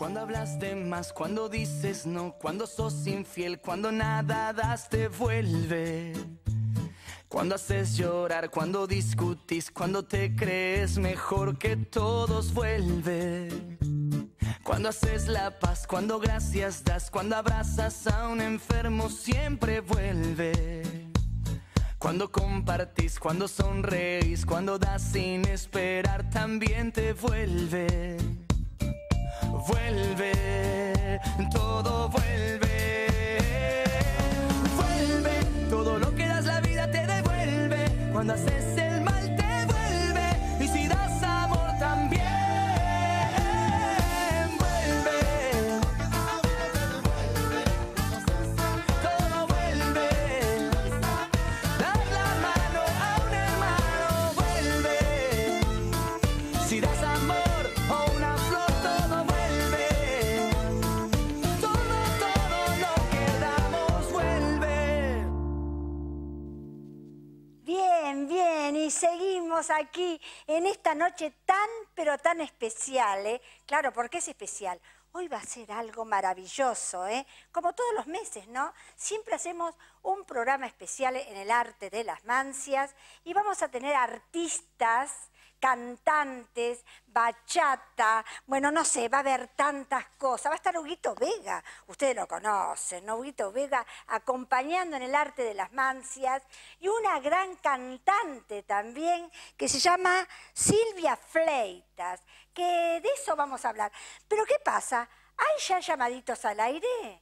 Cuando hablas de más, cuando dices no, cuando sos infiel, cuando nada das te vuelve. Cuando haces llorar, cuando discutís, cuando te crees mejor que todos vuelve. Cuando haces la paz, cuando gracias das, cuando abrazas a un enfermo siempre vuelve. Cuando compartís, cuando sonreís, cuando das sin esperar también te vuelve. Vuelve, todo vuelve. Vuelve, todo lo que das la vida te devuelve. Cuando haces aquí en esta noche tan, pero tan especial, ¿eh? Claro, ¿por qué es especial? Hoy va a ser algo maravilloso, ¿eh? Como todos los meses, ¿no? Siempre hacemos un programa especial en el arte de las mancias y vamos a tener artistas, cantantes, bachata, bueno, no sé, va a haber tantas cosas. Va a estar Huguito Vega, ustedes lo conocen, ¿no? Huguito Vega acompañando en el arte de las mancias y una gran cantante también que se llama Silvia Fleitas, que de eso vamos a hablar. Pero ¿qué pasa? ¿Hay ya llamaditos al aire?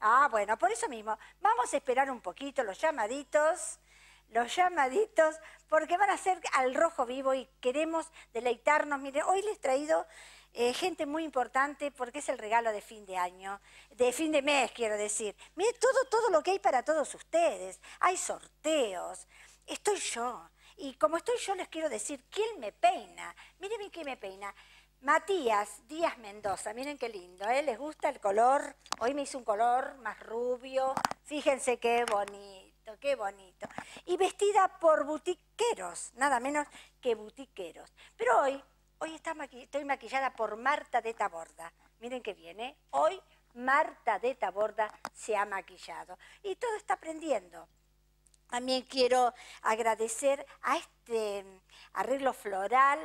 Ah, bueno, por eso mismo, vamos a esperar un poquito los llamaditos, los llamaditos, porque van a ser al rojo vivo y queremos deleitarnos. Mire, hoy les he traído eh, gente muy importante porque es el regalo de fin de año, de fin de mes, quiero decir. Mire todo, todo lo que hay para todos ustedes. Hay sorteos, estoy yo. Y como estoy yo, les quiero decir, ¿quién me peina? Miren quién me peina. Matías Díaz Mendoza, miren qué lindo, ¿eh? ¿Les gusta el color? Hoy me hizo un color más rubio, fíjense qué bonito, qué bonito. Y vestida por butiqueros, nada menos que butiqueros. Pero hoy, hoy estoy maquillada por Marta de Taborda. Miren qué bien, ¿eh? Hoy Marta de Taborda se ha maquillado. Y todo está aprendiendo. También quiero agradecer a este mm, arreglo floral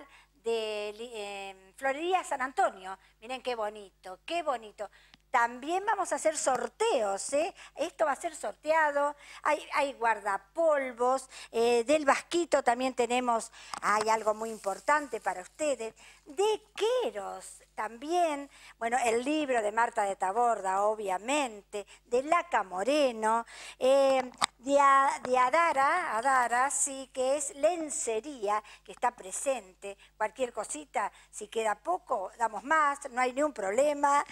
de eh, Florería San Antonio. Miren qué bonito, qué bonito. También vamos a hacer sorteos, ¿eh? Esto va a ser sorteado. Hay, guardapolvos. eh, del Vasquito también tenemos, hay algo muy importante para ustedes. De Queros también, bueno, el libro de Marta de Taborda, obviamente. De Laca Moreno. eh, de, Adara, Adara, sí, que es lencería, que está presente. Cualquier cosita, si queda poco, damos más, no hay ningún problema.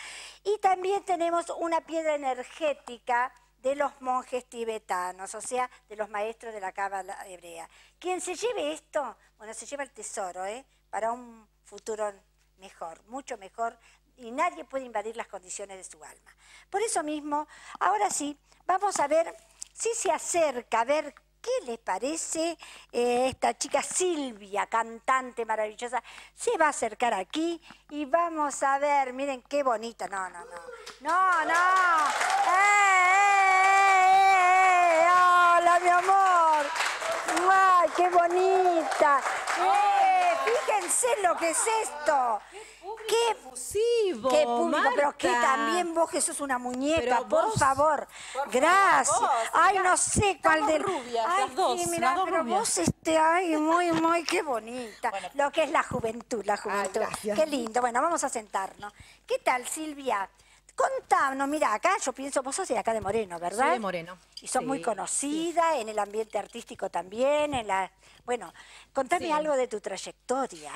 Y también tenemos una piedra energética de los monjes tibetanos, o sea, de los maestros de la cábala hebrea. Quien se lleve esto, bueno, se lleva el tesoro, ¿eh? Para un futuro mejor, mucho mejor, y nadie puede invadir las condiciones de su alma. Por eso mismo, ahora sí, vamos a ver si se acerca, a ver qué le parece eh, esta chica Silvia, cantante maravillosa, se va a acercar aquí y vamos a ver, miren qué bonita, no, no, no, no, no, ¡Eh, eh, eh! hola mi amor, ¡ay, qué bonita! ¡Eh, fíjense lo que es esto! ¡Qué Efusivo, Qué público, pero que Marta. también vos que sos una muñeca, por favor. por Gracias. vos, ay, no sé cuál del. rubias, ay, las dos, sí, mirá, las dos pero rubias. vos este, ay, muy, muy, qué bonita. Lo que es la juventud, la juventud. gracias. Qué lindo. Bueno, vamos a sentarnos. ¿Qué tal, Silvia? Contanos, mira, acá yo pienso, vos sos de acá de Moreno, ¿verdad? Soy de Moreno, Y sos sí, muy conocida en el ambiente artístico también, en la... Bueno, contame Sí. algo de tu trayectoria.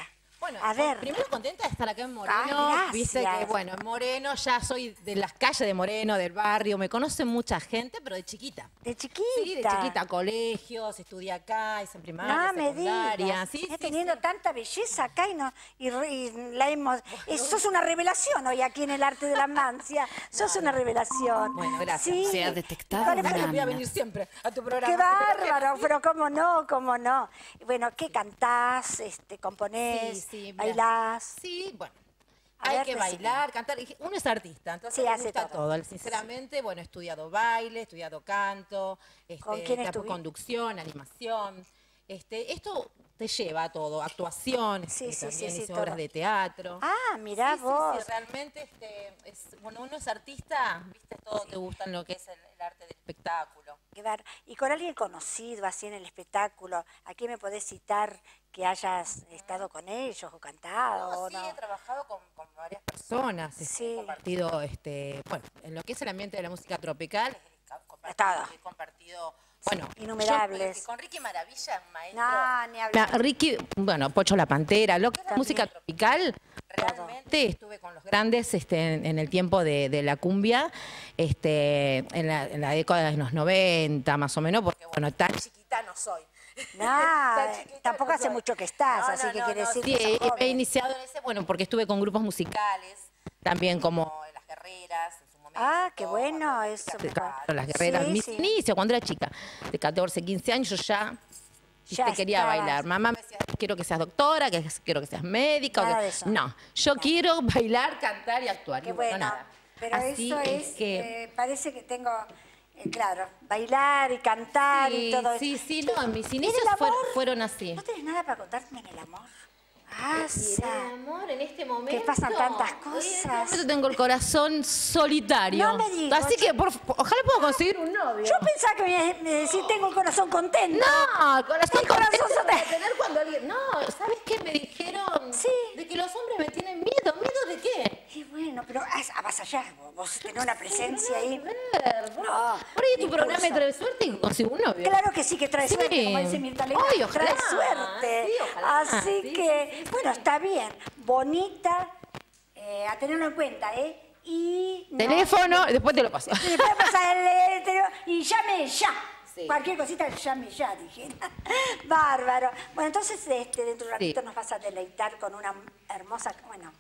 Bueno, a ver. primero contenta de estar acá en Moreno. Viste gracias. que, bueno, en Moreno ya soy de las calles de Moreno, del barrio. Me conoce mucha gente, pero de chiquita. De chiquita. Sí, de chiquita, colegios, estudié acá, hice primaria, No me secundaria. digas. Sí, Estás sí, teniendo sí. tanta belleza acá y, no, y, la hemos... eh, sos una revelación hoy aquí en el arte de la mancia. Sos una revelación. Bueno, gracias. Sí. Se ha detectado Vale, una. Voy a venir siempre a tu programa. Qué bárbaro, pero cómo no, cómo no. Bueno, ¿qué cantás, este, componés, Sí, sí, bailás? Sí, bueno. A Hay ver, que decime. bailar, cantar. Uno es artista, entonces Sí, hace gusta todo. todo. Sinceramente, bueno, he estudiado baile, he estudiado canto, este, ¿Con quién conducción, animación. Este, esto te lleva a todo, actuación, Sí, este, sí, sí, también sí, hice todo. obras de teatro. Ah, mirá vos. sí, realmente, este, es, bueno, uno es artista, viste, todo te gusta en lo que es el, el arte del espectáculo. Y con alguien conocido así en el espectáculo, ¿a quién me podés citar que hayas estado con ellos o cantado? No, o sí, no? he trabajado con, con varias personas, este, Sí. he compartido, este, bueno, en lo que es el ambiente de la música tropical, he compartido, he compartido, bueno, innumerables. yo, con Ricky Maravilla, maestro. No, ni La- hablar. Ricky, bueno, Pocho la Pantera, lo que es música tropical, realmente estuve con los grandes este, en, en el tiempo de, de la cumbia, este, en, la, en la década de los 90 más o menos, porque bueno, tan chiquita no soy. Nah, tampoco hace mucho que estás, No, así no, que no, quiere no, decir sí, que he- he, iniciado en ese, bueno, porque estuve con grupos musicales, también como Las Guerreras. Ah, qué bueno eso. Las Guerreras, Sí, mis sí. inicios, cuando era chica, de 14, 15 años, yo ya, Ya viste, quería estabas. bailar. Mamá me decía, quiero que seas doctora, que quiero que seas médica. o Nada que- de eso. No, yo quiero bailar, cantar y actuar. Qué y bueno, bueno. nada. Pero Así eso es es, que... eh, parece que tengo, eh, claro, bailar y cantar y todo eso. sí, sí, no, mis ¿en el inicios fueron así. ¿No tenés nada para contarme en el amor? Ah, el amor, en este momento. pasan tantas cosas. momento tengo el corazón solitario. No me digas. Así que, por, ojalá pueda conseguir un novio. Yo pensaba que me, me decís tengo el corazón contento. No, el corazón El corazón contento se te- de tener cuando alguien. No, ¿sabes qué? Me dijeron Sí. de que los hombres me tienen miedo. ¿Miedo de qué? Y bueno, pero as- avasallás vos, vos tenés una presencia ahí. Ver, No, por ahí tu programa me trae suerte y consigo un novio. Claro que sí, que trae Sí. suerte, como dice Mirta Legrand, Ay, ojalá. trae suerte. Sí, ojalá. Así Sí, que, sí, sí, bueno, está bien, bonita, eh, a tenerlo en cuenta, ¿eh? Y no- Teléfono, después te lo paso. Y después pasa el teléfono y llame ya. Sí. Cualquier cosita, llame ya, dije. Bárbaro. Bueno, entonces este, dentro de un ratito Sí. nos vas a deleitar con una hermosa, bueno,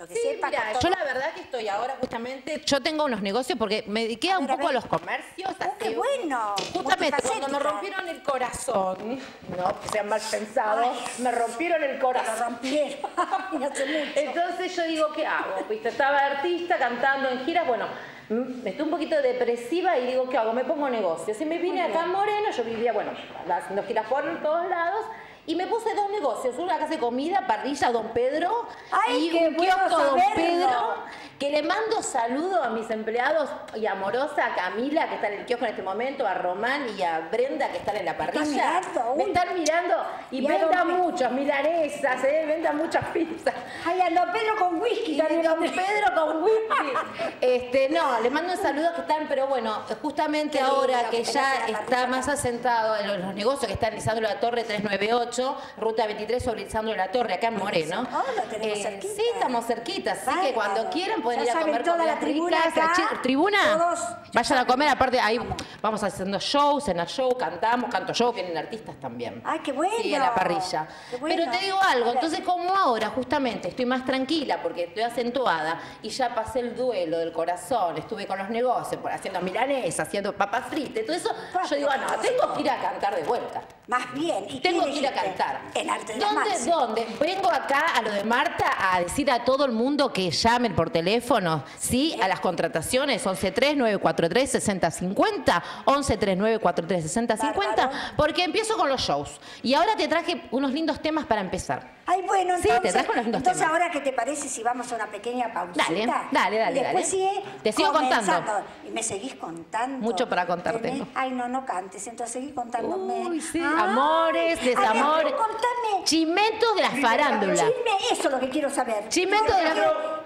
lo que Sí, sepa. mira, yo todo. la verdad que estoy ahora justamente, yo tengo unos negocios porque me dediqué a un ver, poco a ver. los comercios. Oh, qué bueno, Justamente cuando me rompieron el corazón, no que sean mal pensados, me rompieron el Lo corazón. rompieron. Y hace mucho. Entonces yo digo, ¿qué hago? ¿Viste? Estaba artista cantando en giras, bueno, mm, estoy un poquito depresiva y digo, ¿qué hago? Me pongo negocios. Y me vine acá en Moreno, yo vivía, bueno, haciendo giras por todos lados. Y me puse dos negocios, una casa de comida, parrilla Don Pedro Ay, y un kiosco Don. Pedro, que le mando saludo a mis empleados y a Amorosa, a Camila, que está en el kiosco en este momento, a Román y a Brenda, que están en la parrilla. mirando, me están mirando y, Y a Don Pe- muchos, milanesas, ¿eh? vendan muchas pizzas. Ay, ando Pedro con whisky Y también. don Pedro con whisky. Este, no, les mando un saludo que están, pero bueno, justamente Qué lindo ahora que ya está más asentado en los, negocios que está Lisandro de la Torre 398, ruta 23 sobre Lisandro de la Torre, acá en Moreno. Oh, lo tenemos cerquita. Sí, estamos cerquita, así que cuando quieran pueden Ya ir a comer toda la tribuna ricas. acá, Chi- ¿Tribuna? todos, Vayan a comer, aparte ahí vamos haciendo shows, en el show, cantamos, canto yo, vienen artistas también. Ay, qué bueno. Sí, en la parrilla. Bueno. Pero te digo algo, entonces como ahora justamente estoy más tranquila porque estoy acentuada y ya pasé el duelo del corazón, estuve con los negocios, haciendo milanesa, haciendo papas fritas, todo eso, yo digo, ah, no, tengo que ir a cantar de vuelta. Más bien. ¿Y Tengo que ir a cantar. En arte de ¿Dónde. ¿Dónde? Vengo acá a lo de Marta a decir a todo el mundo que llamen por teléfono, ¿sí? A las contrataciones 1139436050, 1139436050, Bárbaro. porque empiezo con los shows. Y ahora te traje unos lindos temas para empezar. Ay, bueno, Sí, te entonces, trajo los lindos entonces temas. ahora, ¿qué te parece si vamos a una pequeña pausita? Dale, dale, dale, después dale. sigue Te sigo comenzando. contando. Y me seguís contando. Mucho para contar Tenés- tengo. Ay, no, no cantes, entonces seguí contándome. Uy, sí, Ay, amores, desamores. contame. Chimentos de la farándula. Chisme, eso es lo que quiero saber. Chimentos de la...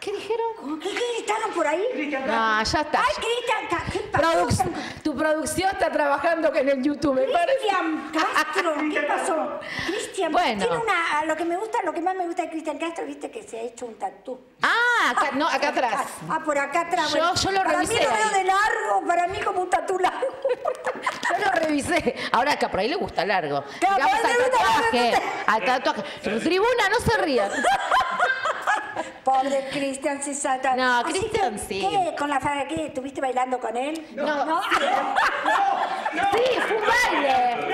¿Qué dijeron? ¿Qué, qué gritaron por ahí? No, ya está. Ay, Cristian, Ca- ¿qué pasó? Produc- tu producción está trabajando en el YouTube, me parece. Cristian Castro, ¿qué pasó? Cristian, Bueno. tiene una, lo que me gusta, lo que más me gusta de Cristian Castro, viste que se ha hecho un tatú. Ah, acá, no, acá atrás. Ah, por acá atrás. Yo- bueno. yo lo para revisé mí lo veo de largo, para mí como un tatú largo. Yo lo revisé. Ahora acá por ahí le gusta largo. Claro, Digamos al tatuaje. Al tatuaje. Tribuna, no se rían. Pobre Cristian se salta. No, Cristian sí. ¿Qué? ¿Con la fa- qué? ¿Estuviste bailando con él? No. Sí, fue un baile.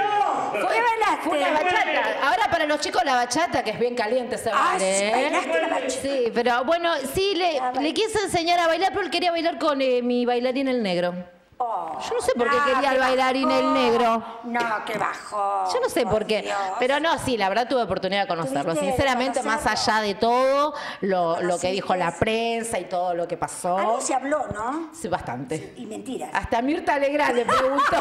¿Qué bailaste? Fue una bachata. Ahora para los chicos la bachata, que es bien caliente, se Ah, baile, sí, ¿eh? bailaste la bachata. Sí, pero bueno, sí, le, Ah, le quise enseñar a bailar, pero él quería bailar con eh, mi bailarín el negro. Oh, Yo no sé por qué no, quería el qué bailarín el negro. No, qué bajó. Yo no sé por qué. Dios. Pero no, sí, la verdad tuve oportunidad de conocerlo. De Sinceramente, más allá de todo, lo, lo que dijo la prensa y todo lo que pasó. Algo se habló, ¿no? Sí, bastante. Y mentiras. Hasta Mirta Legrand le preguntó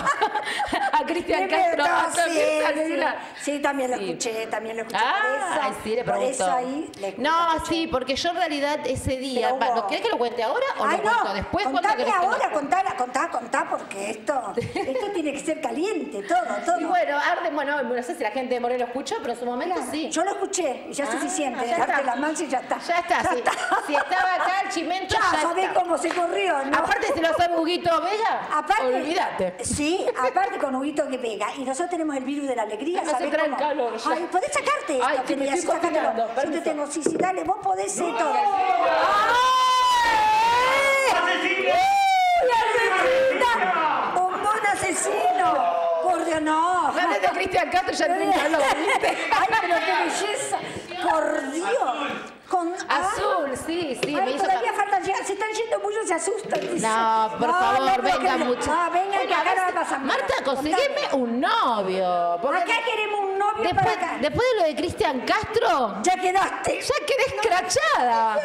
a Cristian Castro. Hasta sí, Mirta sí. Legrand. Sí, también lo escuché, también lo escuché. por Ah, eso, ay, sí, le por preguntó. eso ahí le- no, sí, porque yo en realidad ese día. Hubo- ¿Lo querés que lo cuente ahora o Ay, lo no, cuento después? ¿Cuándo contame ahora, contá, contá, contá, porque esto, esto tiene que ser caliente, todo, todo. Y bueno, Arde, bueno, no sé si la gente de Moreno escuchó, pero en su momento sí. Yo lo escuché, y ya es Ah, suficiente. ya está. la mano y ya está. Ya está, sí. Si estaba acá el chimento, Ya, ya, sabés está. cómo se corrió, ¿no? Aparte, si lo sabe Huguito Vega, Aparte, olvídate. Sí, aparte con Huguito que pega. Y nosotros tenemos el virus de la alegría, hace ¿sabés cómo? calor ya. Ay, podés sacarte esto, Ay, que me estoy cocinando, Yo te tengo, sí, sí, dale, vos podés ser todo. ¡Asesino! ¡Uy, asesina! ¡Bombón asesino! Por Dios, no. Antes de Cristian Castro ya calor, ¿viste? Ay, pero qué belleza. Por Dios. Con Azul, sí, sí, me hizo todavía faltan llegar. Se están yendo muchos, se asustan. dice. No, por No, favor, no, venga que- mucho. No, venga, que Bueno, acá no va a. Marta, conseguime un novio. porque Acá queremos un novio después, para acá. después de lo de Cristian Castro, Ya quedaste. ya quedé escrachada.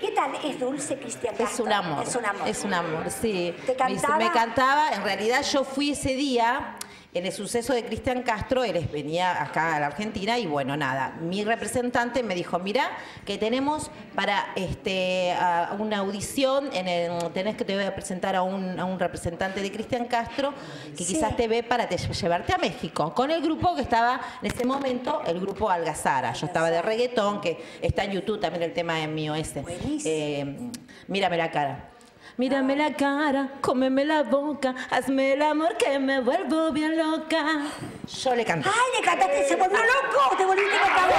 ¿Qué tal? ¿Es dulce, Cristian Es Castro? un amor. Es un amor. Es un amor, sí. ¿Te cantaba? Me, me cantaba. En realidad yo fui ese día en el suceso de Cristian Castro, él venía acá a la Argentina y bueno, nada, mi representante me dijo, mira, que tenemos para este a- una audición, en el, tenés que te voy a presentar a un, a un representante de Cristian Castro que Sí. quizás te ve para te- llevarte a México, con el grupo que estaba en ese momento, el grupo Algazara. Yo estaba de reggaetón, que está en YouTube también el tema mío ese. Eh, mírame la cara. Mírame la cara, cómeme la boca, hazme el amor que me vuelvo bien loca. Yo le canté. ¡Ay, le cantaste! ¡Se volvió loco! ¡Te volviste loca vos!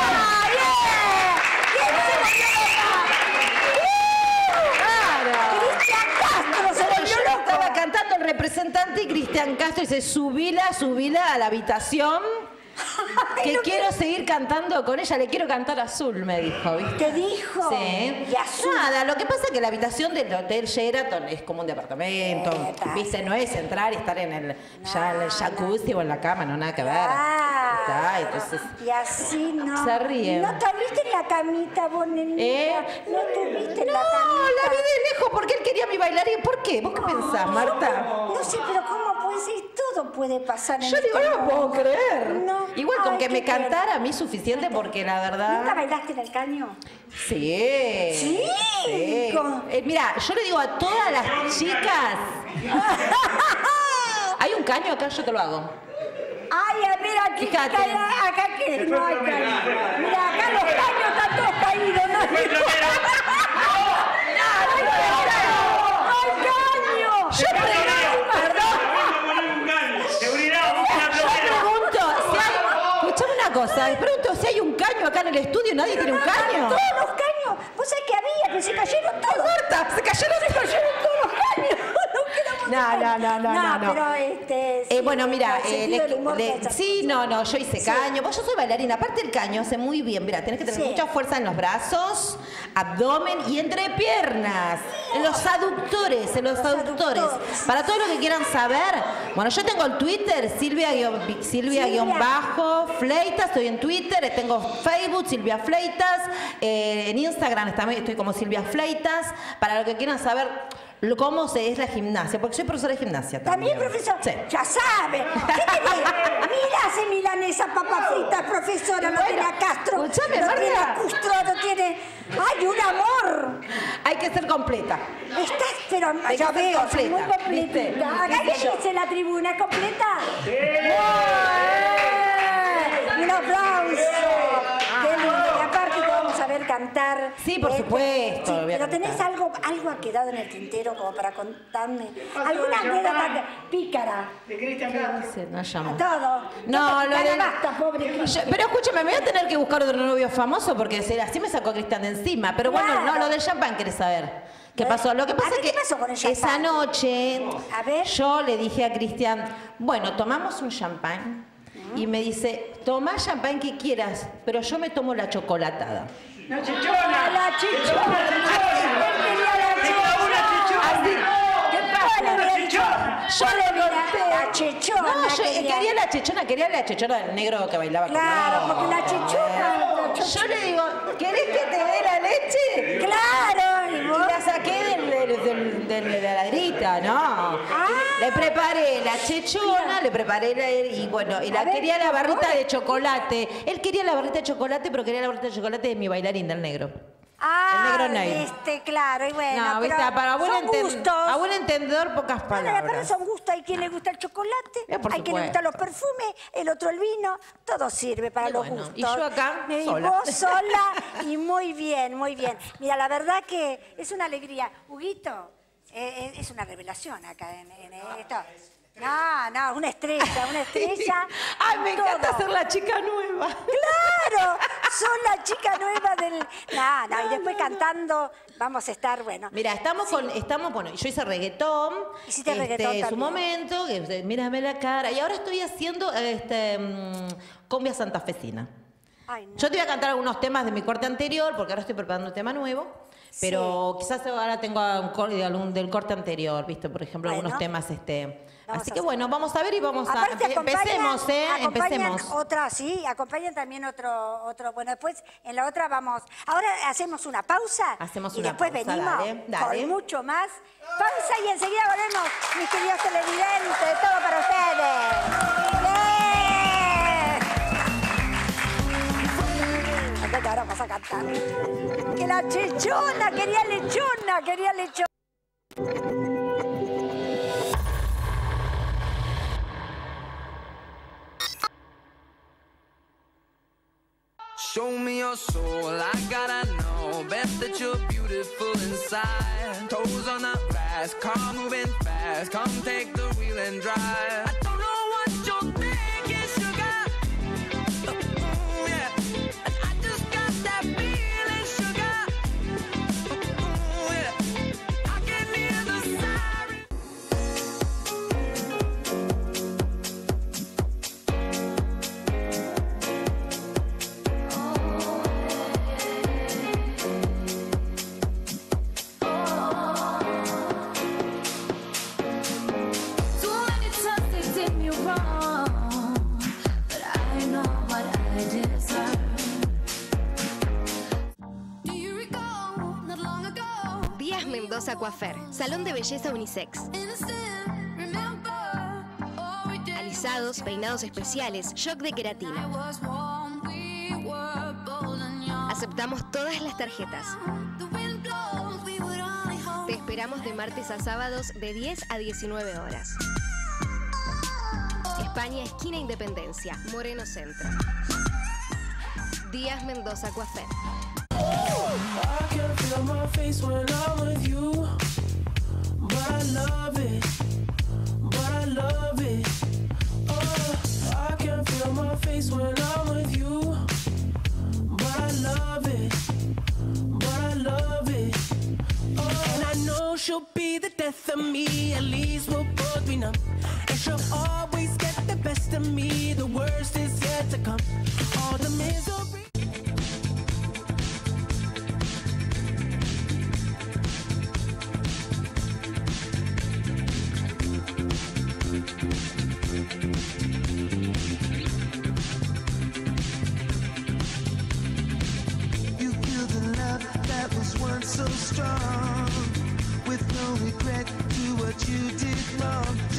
¡Ay, bien! ¿Quién se volvió loca? ¡Cristian Castro se volvió yo loco! estaba cantando el representante y Cristian Castro dice, subila, subila a la habitación, que no quiero seguir cantando con ella, le quiero cantar azul, me dijo, ¿viste? ¿Te dijo? Sí. Y azul. Nada, lo que pasa es que la habitación del Hotel Sheraton es como un departamento, Eh. ¿viste? No es entrar y estar en el, ya en el jacuzzi o en la cama, no nada que ver. Ah, Está, entonces... y así no. Se ríen. ¿No te viste en la camita, vos, nenita? ¿Eh? ¿No tuviste en No, la camita? la vi de lejos porque él quería mi bailarín. ¿Por qué? ¿Vos qué pensás, Marta? No sé, pero ¿cómo puede ser? Todo puede pasar en Yo digo, este no lo puedo creer. No. Igual con Ay, que me cantara a mí suficiente porque la ¿Nunca verdad... bailaste en el caño? Sí. Sí, sí. con- Eh, mira, yo le digo a todas las chicas... Hay un caño acá, yo te lo hago. Ay, a ver, aquí, Fíjate. acá, acá que no hay caño. Mira, acá los caños están todos caídos, no hay ¡Ay, caño! Perdón, Seguridad, una yo bloquera. pregunto si hay... Cosa, pregunto si hay un caño acá en el estudio, nadie tiene un caño. Todos los caños. Vos sabés que había, pero se cayeron todos. Marta, se cayeron Se cayeron todos. No No, no, no, no, no, pero este... Eh, bueno, mira, eh, le- le- sí, no, no, yo hice Sí. caño. Vos, yo soy bailarina. Aparte el caño hace muy bien. Mira, tenés que tener Sí. mucha fuerza en los brazos, abdomen y entre piernas. En los aductores, en los, Los aductores. aductores. Para todo lo que quieran saber, bueno, yo tengo el Twitter, Silvia, Silvia, Silvia. guion bajo, Fleitas, estoy en Twitter, tengo Facebook, Silvia Fleitas, eh, en Instagram también estoy como Silvia Fleitas, para lo que quieran saber lo- cómo se es la gimnasia, porque soy profesora de gimnasia también. También, profesor. Sí. Ya sabe. ¿Qué te digo? Mira, hace milanesa, papa frita, profesora. No Bueno, tiene a Castro. escuchame, no Marta. tiene a Custro, no tiene... ¡Ay, un amor! Hay que ser completa. Estás, pero Hay ya que ser veo, muy completa, ¿viste? completita. Dice la tribuna, ¿es completa? ¡Eh! Un aplauso. Qué lindo. Y aparte te vamos a ver cantar. Sí, por Eh, supuesto, sí, pero tenés algo, algo ha quedado en el tintero como para contarme. ¿Alguna anécdota pícara? Se nos llama. Todo. No, lo de... basta, pobre Yo- Cristian. pero escúchame, me voy a tener que buscar otro novio famoso porque así me sacó Cristian de encima. Pero bueno, Claro. no, lo del champán querés saber. ¿Qué pasó? Lo que pasa es ¿qué que pasó con el esa noche A ver. yo le dije a Cristian, bueno, tomamos un champán. y me dice, toma champán que quieras, pero yo me tomo la chocolatada. ¡La chichona! La chichona. Él quería la Así, ¿qué pasa? ¡La chichona! Yo le golpeé la chichona. No, yo quería. quería la chichona, quería la chichona del negro que bailaba Claro, conmigo. porque la chichona. la Yo le digo, ¿querés que te dé la leche? Claro, y la saqué del, del- del- del- de la ladrita, ¿no? Ah. Le preparé la chechona, le preparé la, y bueno, y la ver, quería la barrita de chocolate. Él quería la barrita de chocolate, pero quería la barrita de chocolate de mi bailarín del negro. Ah, El negro Ney. viste, claro, y bueno. no, viste, para buen, son enten- gustos. a buen entendedor, pocas Bueno, palabras. son gustos. Hay quien le gusta el chocolate, hay quien le gustan los perfumes, el otro el vino. Todo sirve para Y los bueno, gustos. y yo acá, Y sola. vos sola y muy bien, muy bien. Mira, la verdad que es una alegría. Huguito, eh, eh, es una revelación acá en, en esto. No, no, una estrella, una estrella. Ay, me en encanta ser la chica nueva. Claro, son la chica nueva del. No, no, y después cantando vamos a estar, bueno. Mira, estamos con, estamos, bueno, yo hice reggaetón, Hiciste este, reggaetón en su momento, que, mírame la cara, y ahora estoy haciendo este mm, cumbia santafesina. Ay, no. Yo te voy a cantar algunos temas de mi corte anterior, porque ahora estoy preparando un tema nuevo, pero quizás ahora tengo un cor- de algún- del corte anterior, ¿viste? Por ejemplo, Bueno. algunos temas, este. Vamos Así a que bueno, vamos a ver y vamos a. Aparte acompañan, empecemos, ¿eh? Empecemos. otra, sí, acompañan también otro, otro, bueno, después en la otra vamos, ahora hacemos una pausa Hacemos y una después pausa, venimos dale, dale. con mucho más. Pausa y enseguida volvemos, mis queridos televidentes, todo para ustedes. Que la chichona, quería lechona, quería lechona. Show me your soul, I gotta know. Bet that you're beautiful inside. Toes on the grass, car moving fast. Come take the wheel and drive. Coafer, Salón de Belleza Unisex. Alisados, peinados especiales, shock de queratina. Aceptamos todas las tarjetas. Te esperamos de martes a sábados de 10 a 19 horas. España, esquina Independencia, Moreno Centro. Díaz Mendoza Coafer. I can feel my face when I'm with you. But I love it. But I love it. Oh, I can feel my face when I'm with you. But I love it. But I love it. Oh, and I know she'll be the death of me. At least we'll both be numb. And she'll always get the best of me. The worst is yet to come. All the misery. Strong. With no regret to what you did wrong.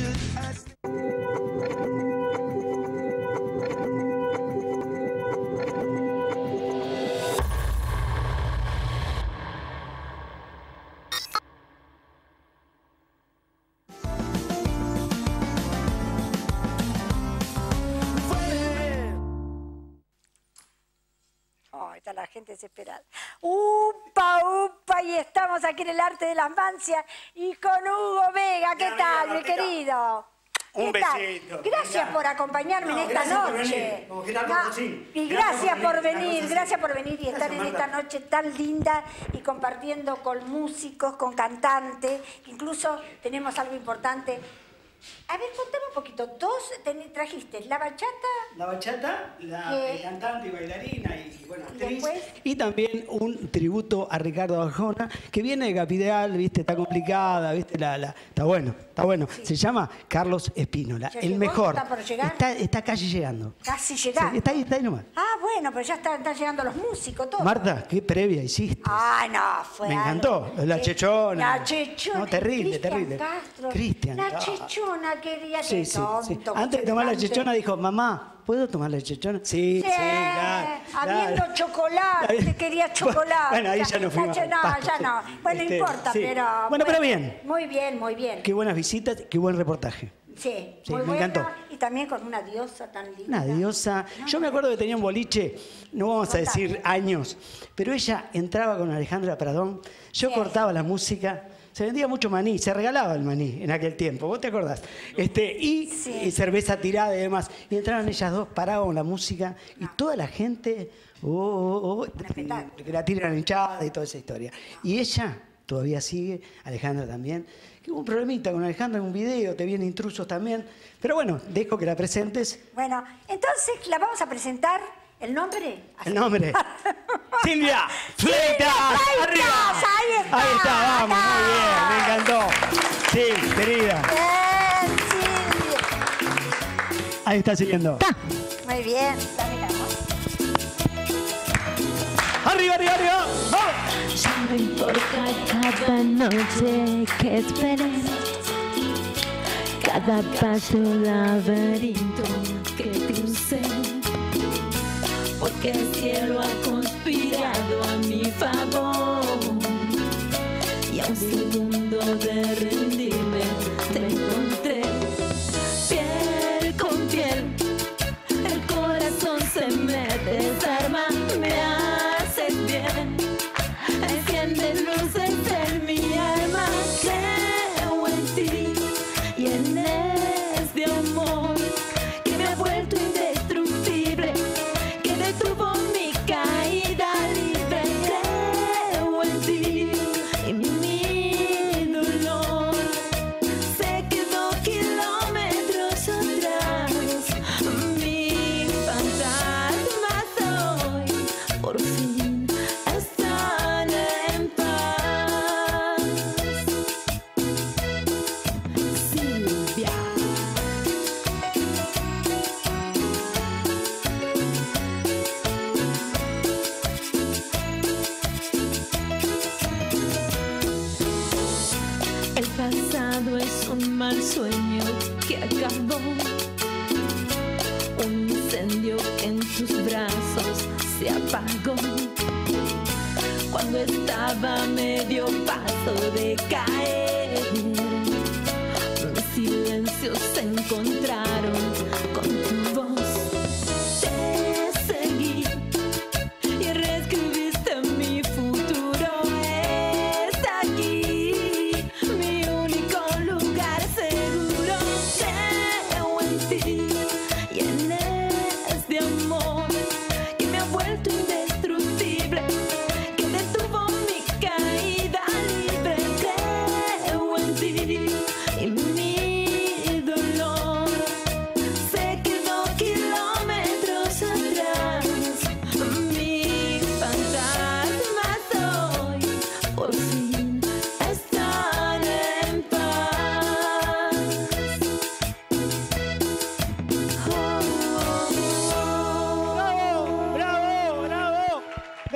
De las mancias y con Hugo Vega. ¿Qué tal, mi querido? Un besito. Gracias por acompañarme No, en esta por noche. venir. No, así. y Gracias por venir, gracias por venir y estar en esta noche tan linda y compartiendo con músicos, con cantantes. Incluso tenemos algo importante. A ver, contame un poquito. Dos ten- trajiste la bachata. La bachata, la eh, cantante y bailarina y, y, bueno, ¿Y actriz. después? Y también un tributo a Ricardo Arjona, que viene de Capital, viste, está complicada, viste, la, la- está bueno, está bueno. Se llama Carlos Espínola, ¿Ya el llegó? mejor. ¿Está por llegar? Está, está casi llegando. Casi Sí, llegando. está ahí, está ahí nomás. Ah, bueno, pero ya están, están llegando los músicos, todos. Marta, qué previa hiciste. Ah, no, fue Me algo. encantó. La chechona. La chechona. No, terrible, Cristian terrible. Castro. Cristian, La ah. chechona quería que sí, sí. tonto, Antes de tomar la chechona dijo, mamá, ¿puedo tomar la chechona? Sí, sí, Sí, claro. habiendo chocolate, quería chocolate. Bueno, ahí ya no fuimos. No, ya sí. no. Bueno, Este, no importa, sí. pero. Bueno, pero bien. Muy bien, muy bien. Qué buenas visitas, qué buen reportaje. Sí, Sí, muy me buena. encantó. Y también con una diosa tan linda. Una diosa. Yo me acuerdo que tenía un boliche, no vamos a decir años, pero ella entraba con Alejandra Pradón, yo Sí. cortaba la música, se vendía mucho maní, se regalaba el maní en aquel tiempo, ¿vos te acordás? Este, y, Sí. y cerveza tirada y demás. Y entraban ellas dos, paraban la música y toda la gente, oh, oh, oh, espectáculo. que la tiran hinchada y toda esa historia. Y ella todavía sigue, Alejandra también. Que hubo un problemita con Alejandra en un video, te vienen intrusos también. Pero bueno, dejo que la presentes. Bueno, entonces la vamos a presentar. ¿El nombre? El nombre. Silvia Fleitas. Arriba. ahí está. Ahí está, vamos, muy bien, me encantó. Sí, querida. Bien, Silvia. Ahí está siguiendo. Muy bien. Arriba, arriba, arriba. ¡Vamos! Ya no importa cada noche que esperé, cada paso laberinto que crucé, porque el cielo ha conspirado a mi favor. Y a un segundo de rendirme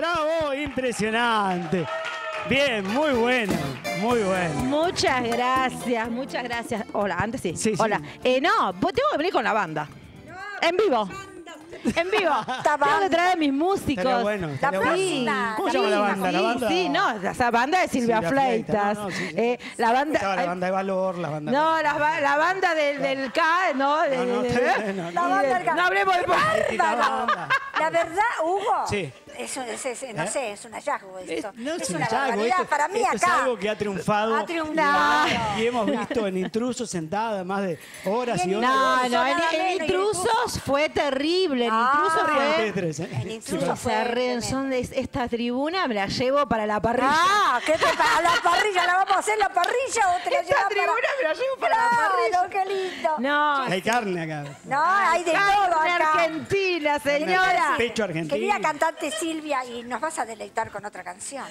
¡Bravo! Impresionante. Bien, muy bueno, muy bueno. Muchas gracias, muchas gracias. Hola, antes sí. Sí, sí. Hola. Eh, no, vos tengo que venir con la banda. En vivo. En vivo. Tengo que traer a mis músicos. Estaría bueno, La estaría bueno. próxima. ¿Cómo se llama la banda? La Sí, banda. sí, no, esa banda de Silvia, Silvia Fleitas, no, no, sí, sí. Eh, la banda. Estaba la ay, banda de valor, la banda. no, la, ba- la banda del, del K, ¿no? De- No, no, de- no, no. La banda de- del K. no hablemos de. La verdad, Hugo, Sí. Es, un- es- es- no ¿Eh? sé, es un hallazgo esto. Es, no es, un una hallazgo, barbaridad. esto, Para mí esto es acá. algo que ha triunfado. Ha triunfado. Y, y hemos visto en intrusos sentada más de horas y Y horas. No, no, en, en Intrusos fue terrible. En Ah. Intrusos Rían fue. tres, ¿eh? En Sí, intrusos claro. fue tremendo. son de esta tribuna, me la llevo para la parrilla. Ah, ¿qué te pasa? ¿A la parrilla la vamos a hacer la parrilla o te la Esta tribuna para... me la llevo para la Claro, qué lindo. No, Hay carne acá. No, hay de todo carne acá. argentina, Quería señora. Pecho argentino. Querida cantante Silvia, y nos vas a deleitar con otra canción.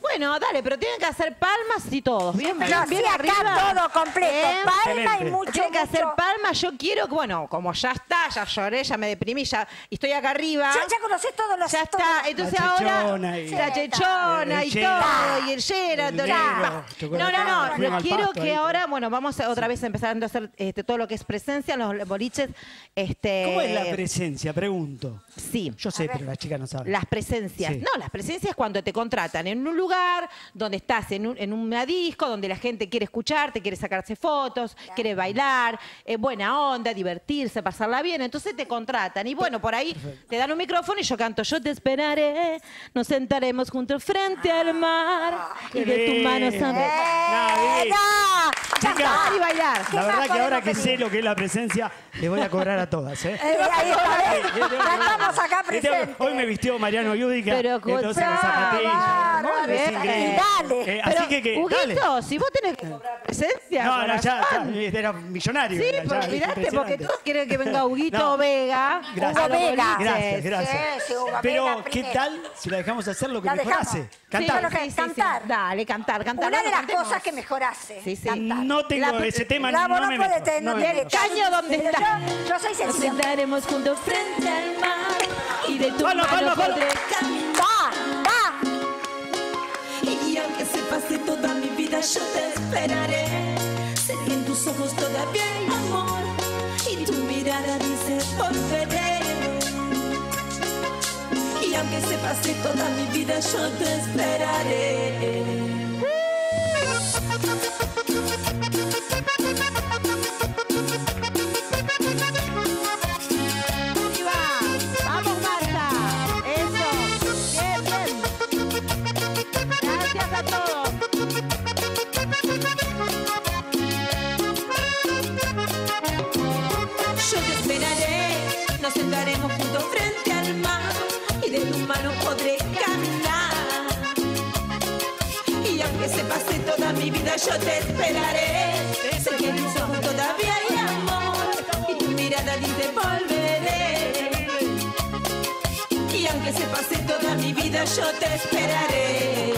Bueno, dale, pero tienen que hacer palmas y todos. Bien, bien, No, bien sí, acá arriba. todo completo. Bien. Palma y mucho, Tienen que hacer palmas. Yo quiero que, bueno, como ya está, ya lloré, ya me deprimí, ya y estoy acá arriba. Ya, ya conoces todos los... Ya está, entonces La ahora y- la chechona y todo, y el Sheraton. Va. No, no, no, al quiero pasto que ahí. ahora, bueno, vamos a otra vez empezando a hacer este, todo lo que es presencia en los boliches. Este, ¿Cómo es la presencia? Pregunto. Sí. Yo sé, pero la chica no sabe. Las presencias. Sí. No, las presencias es cuando te contratan en un lugar donde estás en, un, en una disco, donde la gente quiere escucharte, quiere sacarse fotos, quiere bailar, eh, buena onda, divertirse, pasarla bien. Entonces te contratan. Y bueno, por ahí te dan un micrófono y yo canto, yo te esperaré, nos sentaremos juntos frente al mar y de tu mano sabré. Chica, está. y bailar. ¿Qué La verdad que ahora que sé lo que es la presencia, les voy a cobrar a todas, ¿eh? Eh, ahí está. Hoy me vistió Mariano Yudica, Pero entonces bárbaro, Es bien. Dale. Eh, Pero, así que, que dale. Huguito, si vos tenés que cobrar presencia. No, no, ya, ya, corazón. era millonario. Sí, pero mirate, porque todos quieren que venga Huguito No. Vega. Gracias. los Vega. Gracias, gracias. Sí, sí, Hugo Pero, Vega ¿qué primero. tal si la dejamos hacer lo que mejor hace? Sí, Cantar. que- cantar. Dale, cantar, cantar. Una de las cosas que mejor hace. Sí, sí. No tengo ese tema, no, no, me caño donde Pero está. Yo, soy Nos sencilla. sentaremos juntos frente al mar y de tu Palo, mano palo. podré va. Y aunque se pase toda mi vida, yo te esperaré. Sé que en tus ojos todavía hay amor. Y tu mirada dice volveré. Y aunque se pase toda mi vida, yo te esperaré. Yo te esperaré. Sé que en tus ojos todavía hay amor y tu mirada dice volveré. Y aunque se pase toda mi vida, yo te esperaré.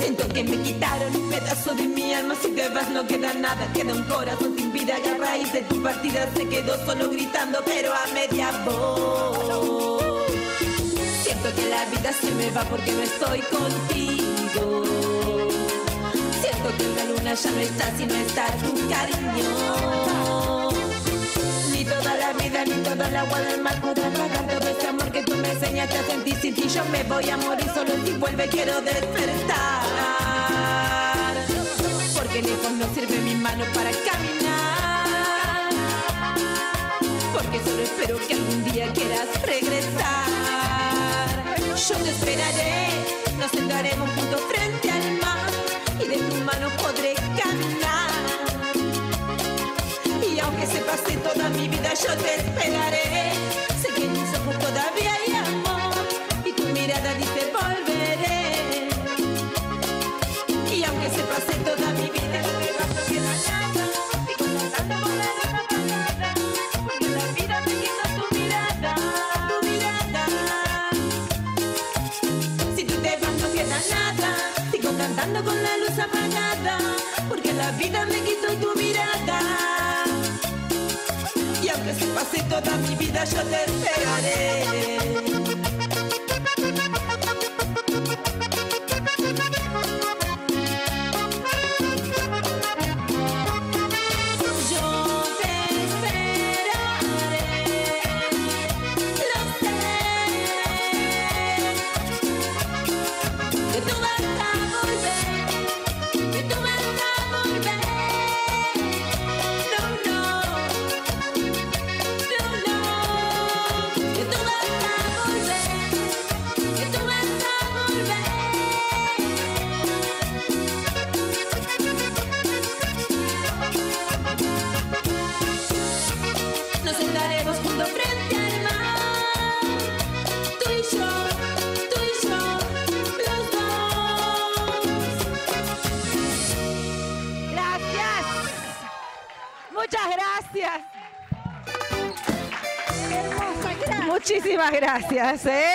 Siento que me quitaron un pedazo de mi alma. Si te vas, no queda nada. Queda un corazón sin vida. Y a raíz de tu partida se quedó solo gritando, pero a media voz. Siento que la vida se me va porque no estoy contigo. Siento que la luna ya no está si no está tu cariño. Ni toda la vida, ni toda el agua del mar podrá pagar todo ese amor que tú me enseñaste a sentir. Sin ti yo me voy a morir, solo si vuelve quiero despertar. Porque lejos no sirve mi mano para caminar. Porque solo espero que algún día quieras regresar. Yo te esperaré, nos sentaremos juntos frente al toda mi vida, yo te esperaré. Sé que en mis ojos todavía hay amor y tu mirada dice volveré. Y aunque se pase toda mi vida, no me vas a quedar nada. Sigo cantando con la luna apagada, porque la vida me quita tu mirada, tu mirada. Si tú te vas no queda nada, sigo cantando con la luz apagada, porque la vida me quitó tu mirada. Y aunque se pase toda mi vida, yo te esperaré. Muchísimas gracias, ¿eh?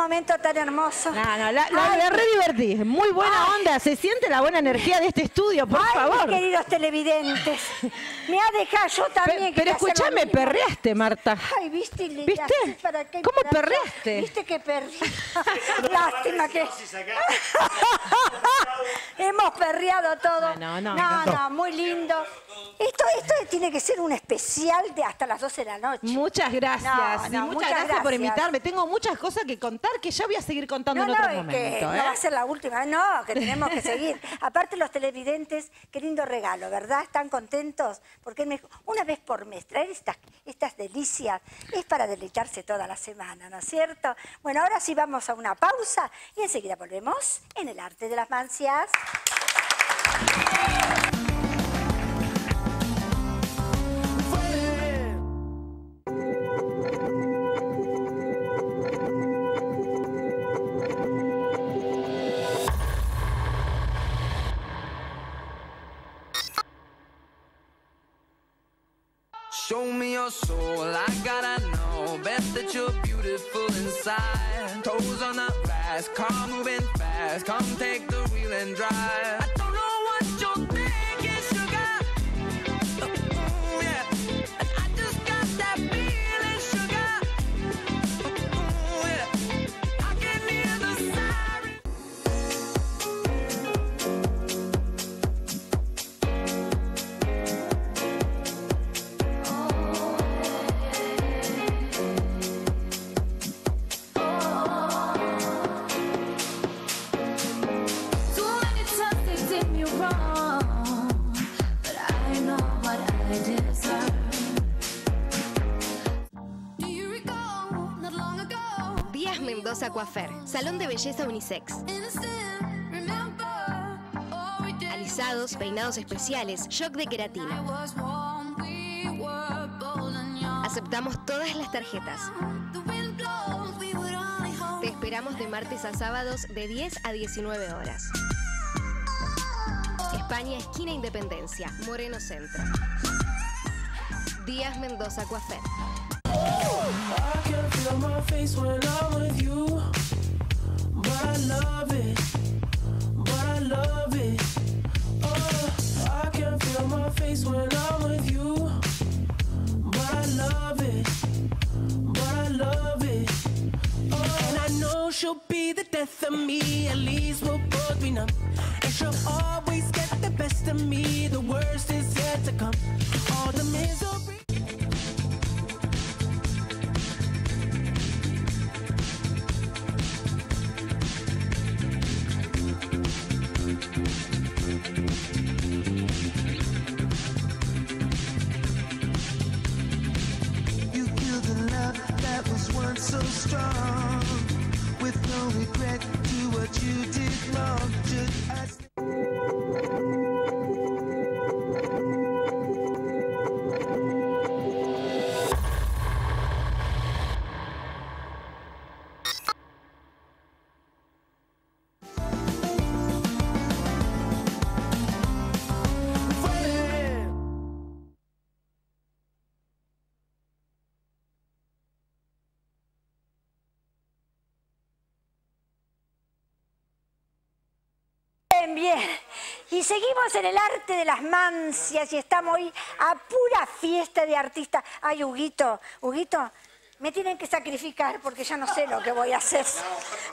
En momento tan hermoso. No, no, la, la- Ay, re divertí. Muy buena onda. Se siente la buena energía de este estudio, por ay, favor. mis queridos televidentes. Me ha dejado yo también. Pe- pero escúchame, perreaste, Marta. Ay, ¿viste? Le- ¿Viste? para ¿Cómo para- perreaste? ¿Viste que perrí? Lástima que... Hemos perreado todo. No, no, no, no. no, muy lindo. Esto, esto tiene que ser un especial de hasta las 12 de la noche. Muchas gracias. No, y no, muchas, muchas gracias, por invitarme. Tengo muchas cosas que contar que ya voy a seguir contando No, en otro momento. que no ¿eh? va a ser la última, no, que tenemos que seguir. Aparte los televidentes, qué lindo regalo, ¿verdad? ¿Están contentos? Porque una vez por mes traer estas, estas delicias es para deleitarse toda la semana, ¿no es cierto? Bueno, ahora sí vamos a una pausa y enseguida volvemos en el arte de las mancias. Inside. Toes on the glass, car moving fast. Come take the wheel and drive. Belleza Unisex. Alisados, peinados especiales, shock de queratina. Aceptamos todas las tarjetas. Te esperamos de martes a sábados de 10 a 19 horas. España, esquina Independencia, Moreno Centro. Díaz Mendoza Coafer. I love it. But I love it. Oh, I can feel my face when I'm with you. But I love it. But I love it. Oh, and I know she'll be the death of me. At least we'll both be numb. And she'll always get the best of me. The worst is yet to come. All the misery. Strong. With no regret, do what you did wrong. Bien, bien. Y seguimos en el arte de las mancias y estamos hoy a pura fiesta de artistas. Ay, Huguito, Huguito, me tienen que sacrificar porque ya no sé lo que voy a hacer.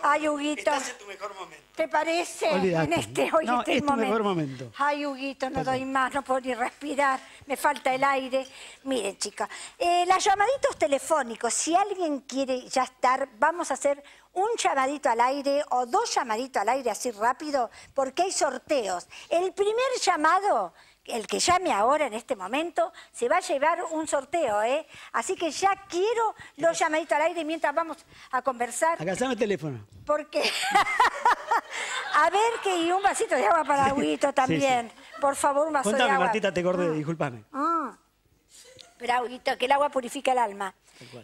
Ay, Huguito. en tu mejor momento. ¿Te parece? En este, hoy No, este es tu mejor momento. Ay, Huguito, no doy más, no puedo ni respirar, me falta el aire. Miren, chicas, eh, los llamaditos telefónicos, si alguien quiere ya estar, vamos a hacer un llamadito al aire o dos llamaditos al aire así rápido, porque hay sorteos. El primer llamado, el que llame ahora en este momento, se va a llevar un sorteo, ¿eh? Así que ya quiero los llamaditos al aire mientras vamos a conversar. Acá está el teléfono. Porque. a ver, que y un vasito de agua para Huguito también. Por favor, un vaso de Contame, agua. Martita, te acordé, discúlpame. Ah. Pero, Huguito, que el agua purifica el alma.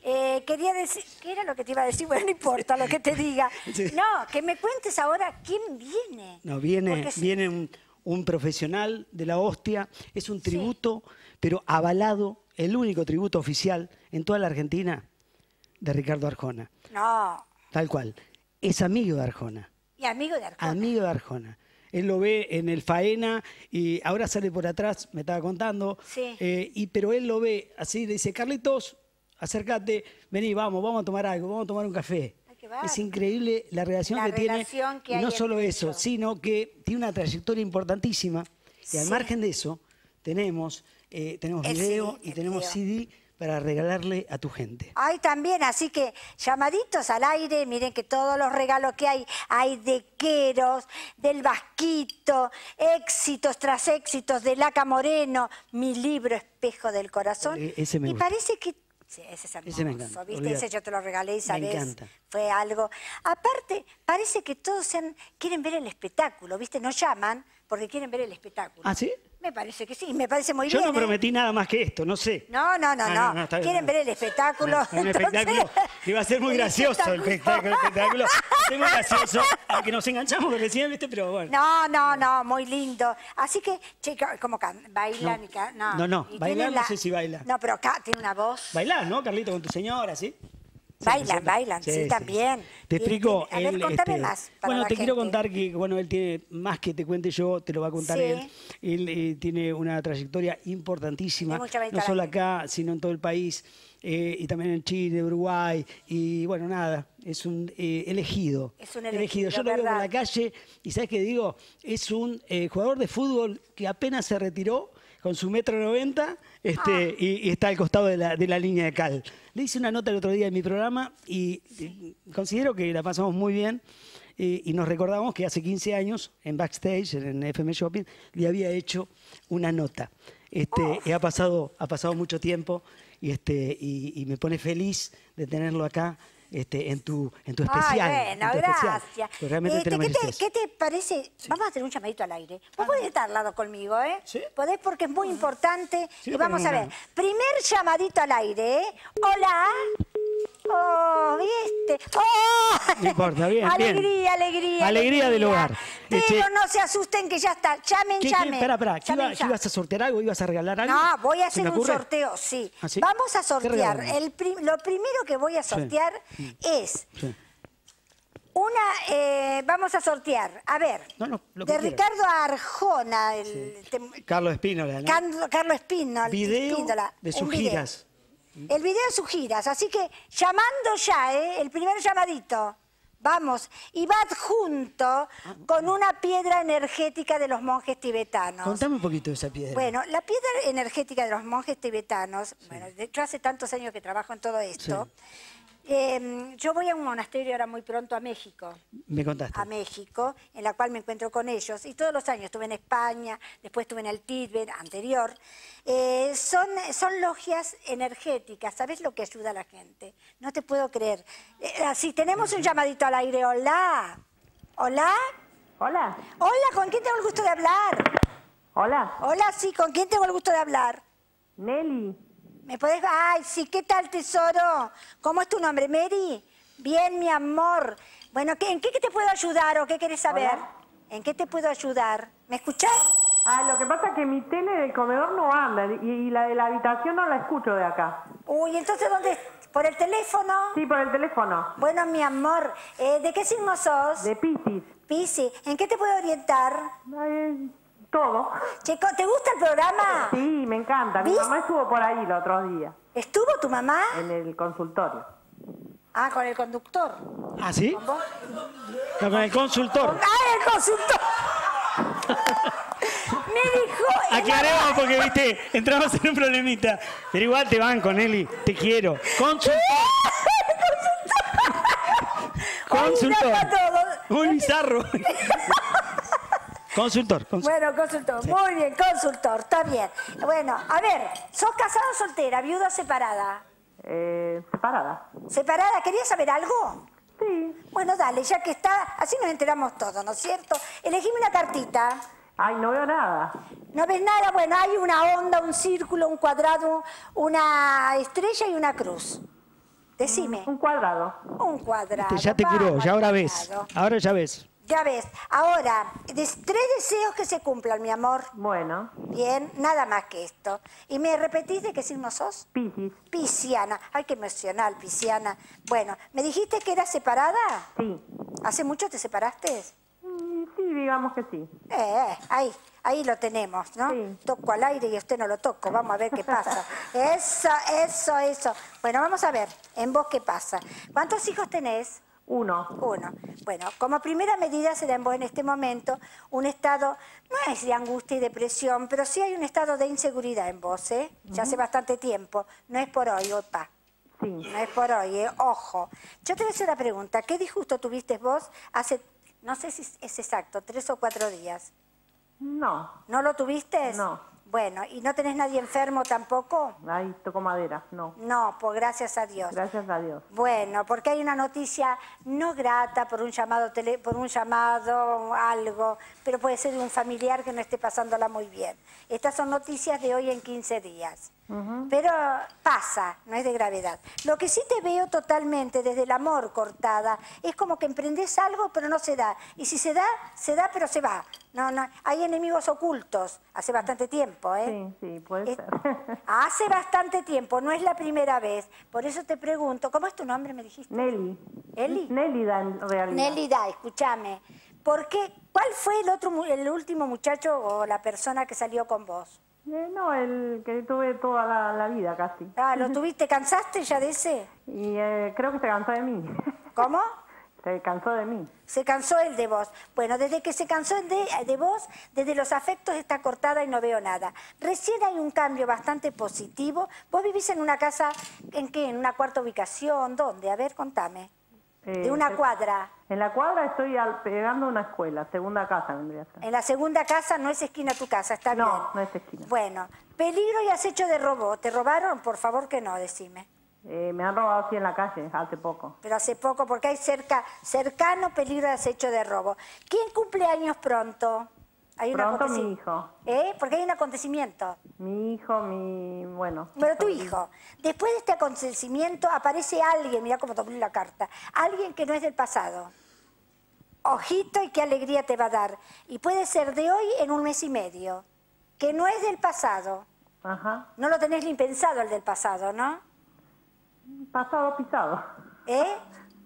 Eh, quería decir, ¿qué era lo que te iba a decir? Bueno, no importa lo que te diga. Sí. No, que me cuentes ahora quién viene. No, viene, si- viene un, un profesional de la hostia, es un tributo, pero avalado, el único tributo oficial en toda la Argentina de Ricardo Arjona, No, tal cual. Es amigo de Arjona, y amigo de Arjona. amigo de Arjona. Él lo ve en el Faena y ahora sale por atrás, me estaba contando, Sí. eh, y, pero él lo ve así, le dice, Carlitos, acércate, vení, vamos, vamos a tomar algo, vamos a tomar un café. Es increíble la relación La que tiene. que y no solo eso, sino que tiene una trayectoria importantísima. Y al margen de eso, tenemos, eh, tenemos El video CD, y tenemos video. CD para regalarle a tu gente. Ay, también, así que llamaditos al aire, miren que todos los regalos que hay, hay de Queros, del Vasquito, éxitos tras éxitos de Laca Moreno, mi libro Espejo del Corazón. Eh, ese me y gusta. parece que... Sí, ese es hermoso, Ese me encanta, ¿viste? Ese yo te lo regalé y Me sabes, encanta. fue algo. Aparte, parece que todos sean- quieren ver el espectáculo, ¿viste? Nos llaman porque quieren ver el espectáculo. ¿Ah, sí? Me parece que sí, me parece muy Yo bien. no ¿eh? prometí nada más que esto, no sé. No, no, no, Ah, no. Quieren no. ver el espectáculo. Un entonces- espectáculo que iba a ser muy el gracioso el espectáculo. El espectáculo es muy gracioso, aunque nos enganchamos recién, ¿viste? Pero bueno. No, no, no, muy lindo. Así que, chica, como bailan No. y no. No, no, Y bailar no sé si baila. No, pero acá tiene una voz. Bailás, ¿no, Carlito, con tu señora, sí? Bailan, bailan, sí, también. Te Tiene- explico. a ver, él, contame este, más para bueno, la te quiero contar que bueno, él tiene más que te cuente yo, te lo va a contar Sí. él. Él eh, tiene una trayectoria importantísima, no solo acá, sino en todo el país. eh, y también en Chile, Uruguay, y bueno, nada, es un eh, elegido. Es un elegido, Yo lo veo por la calle, y ¿sabes qué digo? Es un eh, jugador de fútbol que apenas se retiró con su metro noventa este, Ah. y, y está al costado de la, de la línea de cal. Le hice una nota el otro día en mi programa y considero que la pasamos muy bien. y nos recordamos que hace 15 años, en backstage, en FM Shopping, le había hecho una nota. Este, y ha pasado, ha pasado mucho tiempo y, este, y, y me pone feliz de tenerlo acá este, en, tu, en tu especial. Ay, en bueno, tu gracias. realmente te Este, ¿qué, te, qué te parece? Vamos a hacer un llamadito al aire. Vos podés estar al lado conmigo, ¿eh? Podés porque es muy importante. Sí, y vamos a ver. Primer llamadito al aire, ¿eh? Hola. Oh, ¿viste? ¡Oh! No importa, bien, bien. alegría, alegría. Alegría del hogar. Pero no se asusten que ya está. Llamen, ¿Qué, llamen. Espera, espera, ¿qué, Llamen iba- ibas a sortear algo? ¿Ibas a regalar algo? No, voy a ¿Se hacer un sorteo, sí. ¿Ah, sí? Vamos a ¿Qué sortear. regalamos? El prim- lo primero que voy a sortear es Sí. una. eh, vamos a sortear, a ver, No, no, de. Ricardo Arjona, el Carlos Espínola, Carlos Espínola. Video Espíndola, de sus giras. El video de sus giras, así que llamando ya, ¿eh? el primer llamadito. Vamos, y va adjunto con una piedra energética de los monjes tibetanos. Contame un poquito de esa piedra. Bueno, la piedra energética de los monjes tibetanos, bueno, de- yo hace tantos años que trabajo en todo esto, eh, yo voy a un monasterio ahora muy pronto a México, Me contaste. a México, en la cual me encuentro con ellos, y todos los años estuve en España, después estuve en el Tíbet, anterior, Eh, son, son logias energéticas, ¿sabes lo que ayuda a la gente? No te puedo creer. Eh, así, tenemos un llamadito al aire, hola, hola. Hola. Hola, ¿con quién tengo el gusto de hablar? Hola. Hola, sí, ¿con quién tengo el gusto de hablar? Nelly. ¿Me podés? Ay, sí, ¿qué tal, tesoro? ¿Cómo es tu nombre, Mary? Bien, mi amor. Bueno, ¿qué- ¿en qué, qué te puedo ayudar o qué querés saber? Hola. ¿En qué te puedo ayudar? ¿Me escuchás? Ah, lo que pasa es que mi tele del comedor no anda y, y la de la habitación no la escucho de acá. Uy, entonces, ¿dónde? ¿Por el teléfono? Sí, por el teléfono. Bueno, mi amor, eh, ¿de qué signo sos? De Piscis. Piscis. ¿En qué te puedo orientar? Todo. Chico, ¿te gusta el programa? Sí, me encanta. Mi mamá estuvo por ahí los otros días. ¿Estuvo tu mamá? En el consultorio. Ah, con el conductor. ¿Ah, sí? ¿Con vos? No, con el consultor. ¡Ah, el consultor! Me dijo... Aclaremos porque, viste, entramos en un problemita. Pero igual te van con Eli, te quiero. Consultor. Consultor. Muy bizarro. Consultor. consultor. Bueno, consultor. Muy bien, consultor. Está bien. Bueno, a ver, ¿sos casada o soltera, viuda o separada? Eh, separada. ¿Separada? ¿Querías saber algo? Sí. Bueno, dale, ya que está, así nos enteramos todos, ¿no es cierto? Elegime una cartita. Ay, no veo nada. ¿No ves nada? Bueno, hay una onda, un círculo, un cuadrado, una estrella y una cruz. Decime. Un cuadrado. Un cuadrado. Te- ya te curó, ya ahora ves. Ahora ya ves. Ya ves. Ahora, des- tres deseos que se cumplan, mi amor. Bueno, Bien, nada más que esto. ¿Y me repetís de qué signo sos? Piscis. Pisciana. Ay, qué emocional, Pisciana. Bueno, ¿me dijiste que eras separada? Sí. ¿Hace mucho te separaste? Mm, Sí, digamos que sí. Eh, eh, ahí, ahí lo tenemos, ¿no? Toco al aire y usted no lo toco. Vamos a ver qué pasa. Eso, eso, eso. Bueno, vamos a ver, en vos qué pasa. ¿Cuántos hijos tenés? Uno. Uno. Bueno, como primera medida en vos en este momento un estado, no es de angustia y depresión, pero sí hay un estado de inseguridad en vos, ¿eh? Ya hace bastante tiempo. No es por hoy, opa. Sí. No es por hoy, ¿eh? Ojo. Yo te voy a hacer una pregunta. ¿Qué disgusto tuviste vos hace, no sé si es exacto, tres o cuatro días? No. ¿No lo tuviste? No. Bueno, ¿y no tenés nadie enfermo tampoco? Ahí toco madera. No. No, pues gracias a Dios. Gracias a Dios. Bueno, porque hay una noticia no grata por un llamado tele, por un llamado algo, pero puede ser de un familiar que no esté pasándola muy bien. Estas son noticias de hoy en 15 días. Pero pasa, no es de gravedad. Lo que sí te veo totalmente desde el amor cortada es como que emprendes algo pero no se da. Y si se da, se da pero se va. No, no, hay enemigos ocultos hace bastante tiempo, ¿eh? Sí, sí, puede Eh, ser. Hace bastante tiempo, no es la primera vez. Por eso te pregunto, ¿cómo es tu nombre, me dijiste? Nelly. ¿Eli? Nélida en realidad. Nélida, escúchame. ¿Por qué? ¿Cuál fue el otro, el último muchacho o la persona que salió con vos? Eh, no, el que tuve toda la, la vida casi. Ah, ¿lo tuviste? ¿Cansaste ya de ese? Y eh, creo que se cansó de mí. ¿Cómo? Se cansó de mí. Se cansó el de vos. Bueno, desde que se cansó el de, de vos, desde los afectos está cortada y no veo nada. Recién hay un cambio bastante positivo. ¿Vos vivís en una casa, en qué? ¿En una cuarta ubicación? ¿Dónde? A ver, contame. De Eh, una se- cuadra. En la cuadra estoy al- pegando una escuela, segunda casa vendría a. En la segunda casa no es esquina tu casa, está bien. No, no es esquina. Bueno, peligro y acecho de robo. ¿Te robaron? Por favor que no, decime. Eh, me han robado así en la calle hace poco. Pero hace poco, porque hay cerca, cercano peligro de acecho de robo. ¿Quién cumple años pronto? Hay un Pronto mi hijo. ¿Eh? Porque hay un acontecimiento. Mi hijo, mi... bueno. Pero tu hijo, después de este acontecimiento aparece alguien, mira cómo doblé la carta, alguien que no es del pasado. Ojito y qué alegría te va a dar. Y puede ser de hoy en un mes y medio, que no es del pasado. Ajá. No lo tenés ni pensado el del pasado, ¿no? Pasado pisado. ¿Eh?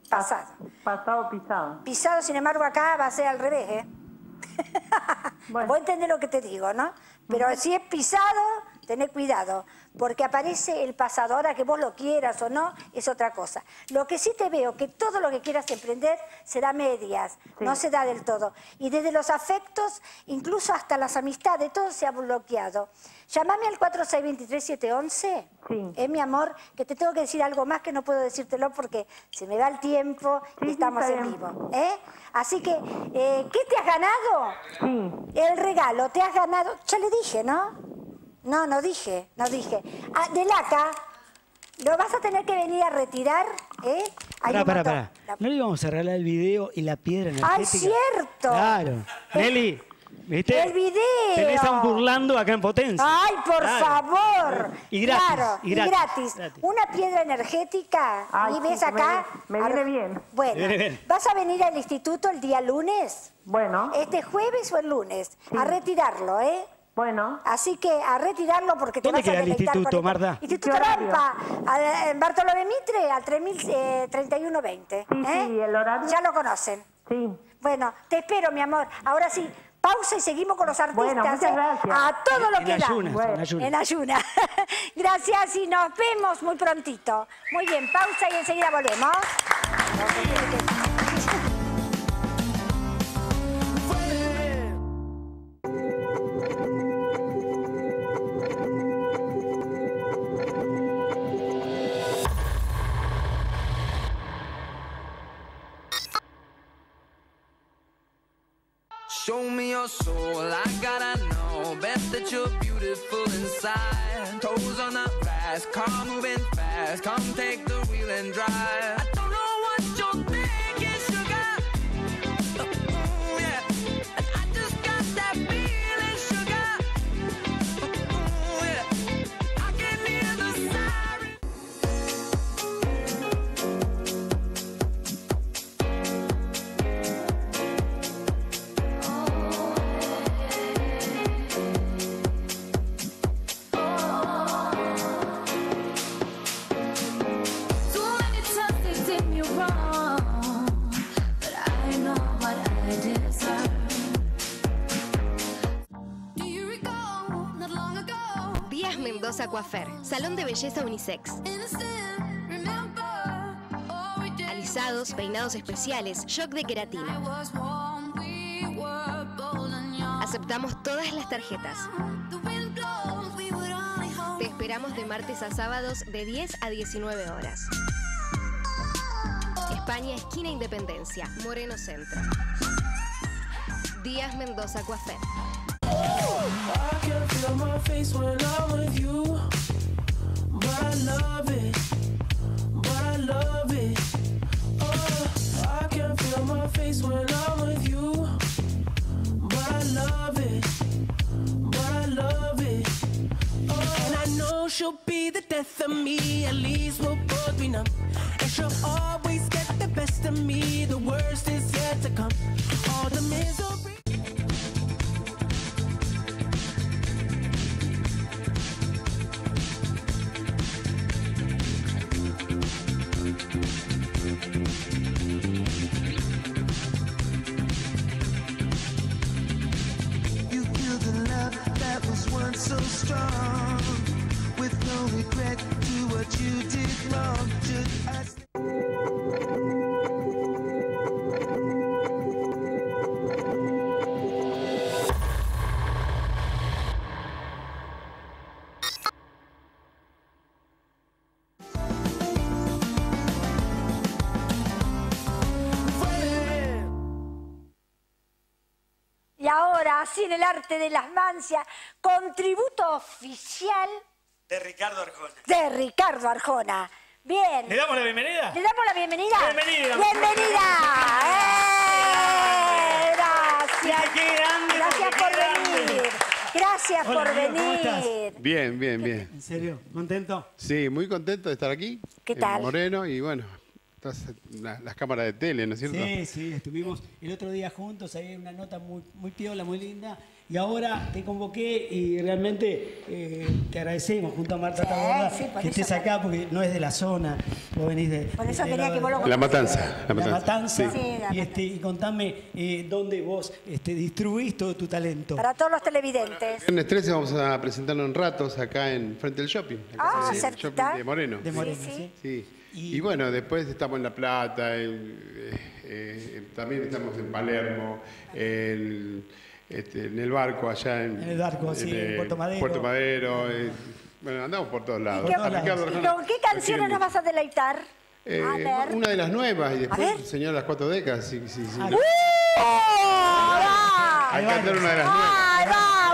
Pasado. Pasado pisado. Pisado, sin embargo, acá va a ser al revés, ¿eh? Vos entendés lo que te digo, ¿no? Pero si es pisado, tené cuidado, porque aparece el pasado. Ahora que vos lo quieras o no, es otra cosa. Lo que sí te veo, que todo lo que quieras emprender será medias, no se da del todo. Y desde los afectos, incluso hasta las amistades, todo se ha bloqueado. Llámame al 4623711. Sí. Es mi amor, que te tengo que decir algo más que no puedo decírtelo porque se me va el tiempo y estamos está en vivo. ¿eh? Así que, eh, ¿qué te has ganado? Sí. El regalo, te has ganado. Ya le dije, ¿no? No, no dije, no dije. Ah, de laca, lo vas a tener que venir a retirar, ¿eh? Hay Pará, pará, pará. La- ¿No le íbamos a regalar el video y la piedra energética? ¡Ay, cierto! Claro. Nelly, ¿viste? El video. Tenés a un burlando acá en potencia. ¡Ay, por Claro. favor! Y gratis, Claro, y gratis, Una piedra energética. Ay, y sí, ves me acá. viene- me viene bien. Bueno, Me viene bien. ¿vas a venir al instituto el día lunes? Bueno. ¿Este jueves o el lunes? A retirarlo, ¿eh? Bueno. Así que a retirarlo porque te ¿Dónde vas a queda el deleitar con instituto. Marta? Instituto. Rampa, a- en Bartolomé Mitre, al 3031-20. Sí, sí, ¿el horario? Ya lo conocen. Sí. Bueno, te espero, mi amor. Ahora sí, pausa y seguimos con los artistas. Bueno, muchas ¿eh? gracias. A todo lo En que da. ayunas, Bueno. en ayunas. En ayunas. gracias y nos vemos muy prontito. Muy bien, pausa y enseguida volvemos. Soul, I gotta know. Bet that you're beautiful inside. Toes on the grass, car moving fast. Come take the wheel and drive. Coafer, salón de belleza unisex. Alisados, peinados especiales, shock de queratina. Aceptamos todas las tarjetas. Te esperamos de martes a sábados de 10 a 19 horas. España, esquina Independencia, Moreno Centro. Díaz Mendoza Coafer. I can feel my face when I'm with you. But I love it. But I love it. Oh, I can feel my face when I'm with you. But I love it. But I love it. Oh, and I know she'll be the death of me. At least we'll both be. And she'll always get the best of me. The worst is yet to come. All the misery. Y ahora, así en el arte de las mancias, con tributo oficial De Ricardo Arjona. de Ricardo Arjona. Bien. ¿Le damos la bienvenida? ¿Le damos la bienvenida? Bienvenida. ¡Bienvenida! ¡Eh! Gracias. Qué grande, Gracias por grande. venir. Gracias Hola, por amigo, ¿cómo estás? venir. Bien, bien, bien. ¿En serio? ¿Contento? Sí, muy contento de estar aquí. ¿Qué en tal? Moreno y bueno, estás en la- las cámaras de tele, ¿no es cierto? Sí, sí, estuvimos el otro día juntos, ahí hay una nota muy, muy piola, muy linda. Y ahora te convoqué y realmente eh, te agradecemos junto a Marta Sí, Taborda sí, por que estés acá porque no es de la zona, vos venís de... Por eso de quería la- que vos lo La Matanza. La La Matanza. matanza. Sí. Sí, la y, este, y contame eh, dónde vos este, distribuís todo tu talento. Para todos los televidentes. Viernes 13 vamos a presentarnos en ratos acá en frente del shopping. Ah, el cerquita. shopping de Moreno. De Moreno, Sí, sí. sí. Sí. Y, bueno, después estamos en La Plata, en- eh, eh, también estamos en Palermo, en, este, en el barco allá en, En el barco, sí, en Puerto Madero. Puerto Madero, eh, bueno, andamos por todos lados. ¿Y, qué- Ricardo canciones nos vas a deleitar? Eh, a ver. una de las nuevas y después. Señor las cuatro décadas. Sí, sí, sí. Hay que cantar una de las nuevas. ¡Ay,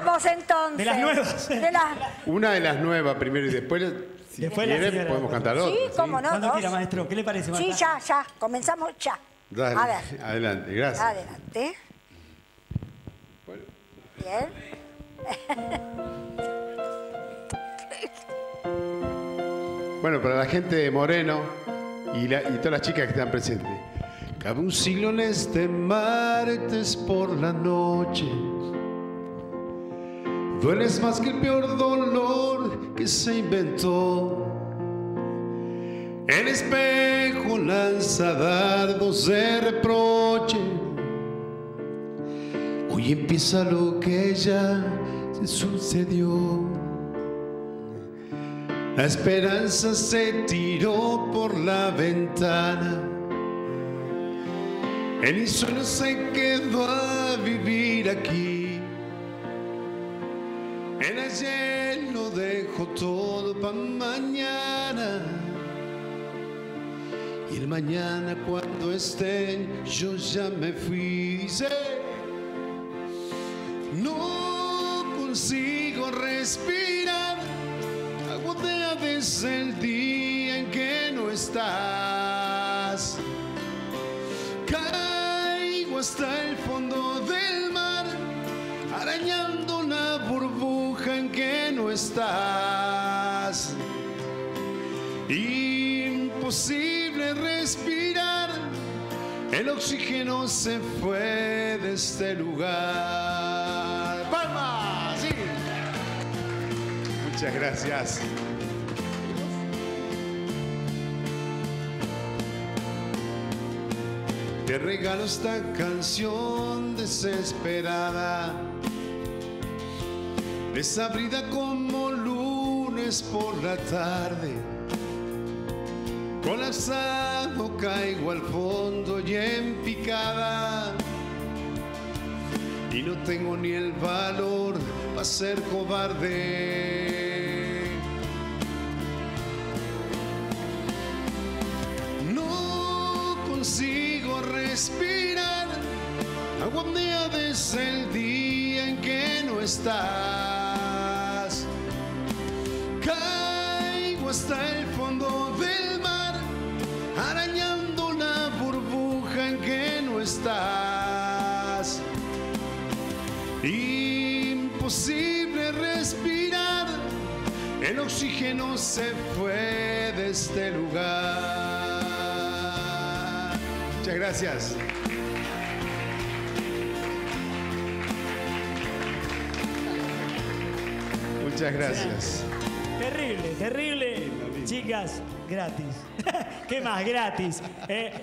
vamos entonces! De las nuevas. De las- Una de las nuevas primero y después, si Después podemos cantar Sí, otra. cómo no, Cuando quiera, maestro. ¿Qué le parece, Marta? Sí, ya, ya. Comenzamos ya. Dale, A ver, adelante, gracias. adelante. Bueno. Bien. Bueno, para la gente de Moreno y, la- y todas las chicas que están presentes. Cabe un siglo en este martes por la noche. Dueles más que el peor dolor que se inventó. El espejo lanza dardos de reproche. Hoy empieza lo que ya sucedió. La esperanza se tiró por la ventana. El insomnio se quedó a vivir aquí. El ayer lo dejó todo para mañana. Y el mañana cuando esté yo ya me fui. Dice, no consigo respirar. Agotea desde el día en que no estás. Caigo hasta el fondo del mar, arañando la burbuja en que no estás. Imposible respirar, el oxígeno se fue de este lugar. ¡Palmas! Sí. Muchas gracias. Te regalo esta canción desesperada, desabrida como lunes por la tarde. Colapsado caigo al fondo y en picada. Y no tengo ni el valor para ser cobarde. No consigo respirar. Agonía desde el día en que no estás. Caigo hasta el fondo el oxígeno se fue de este lugar. Muchas gracias. Muchas gracias. Terrible, terrible. Chicas, gratis. ¿Qué más? Gratis. Eh,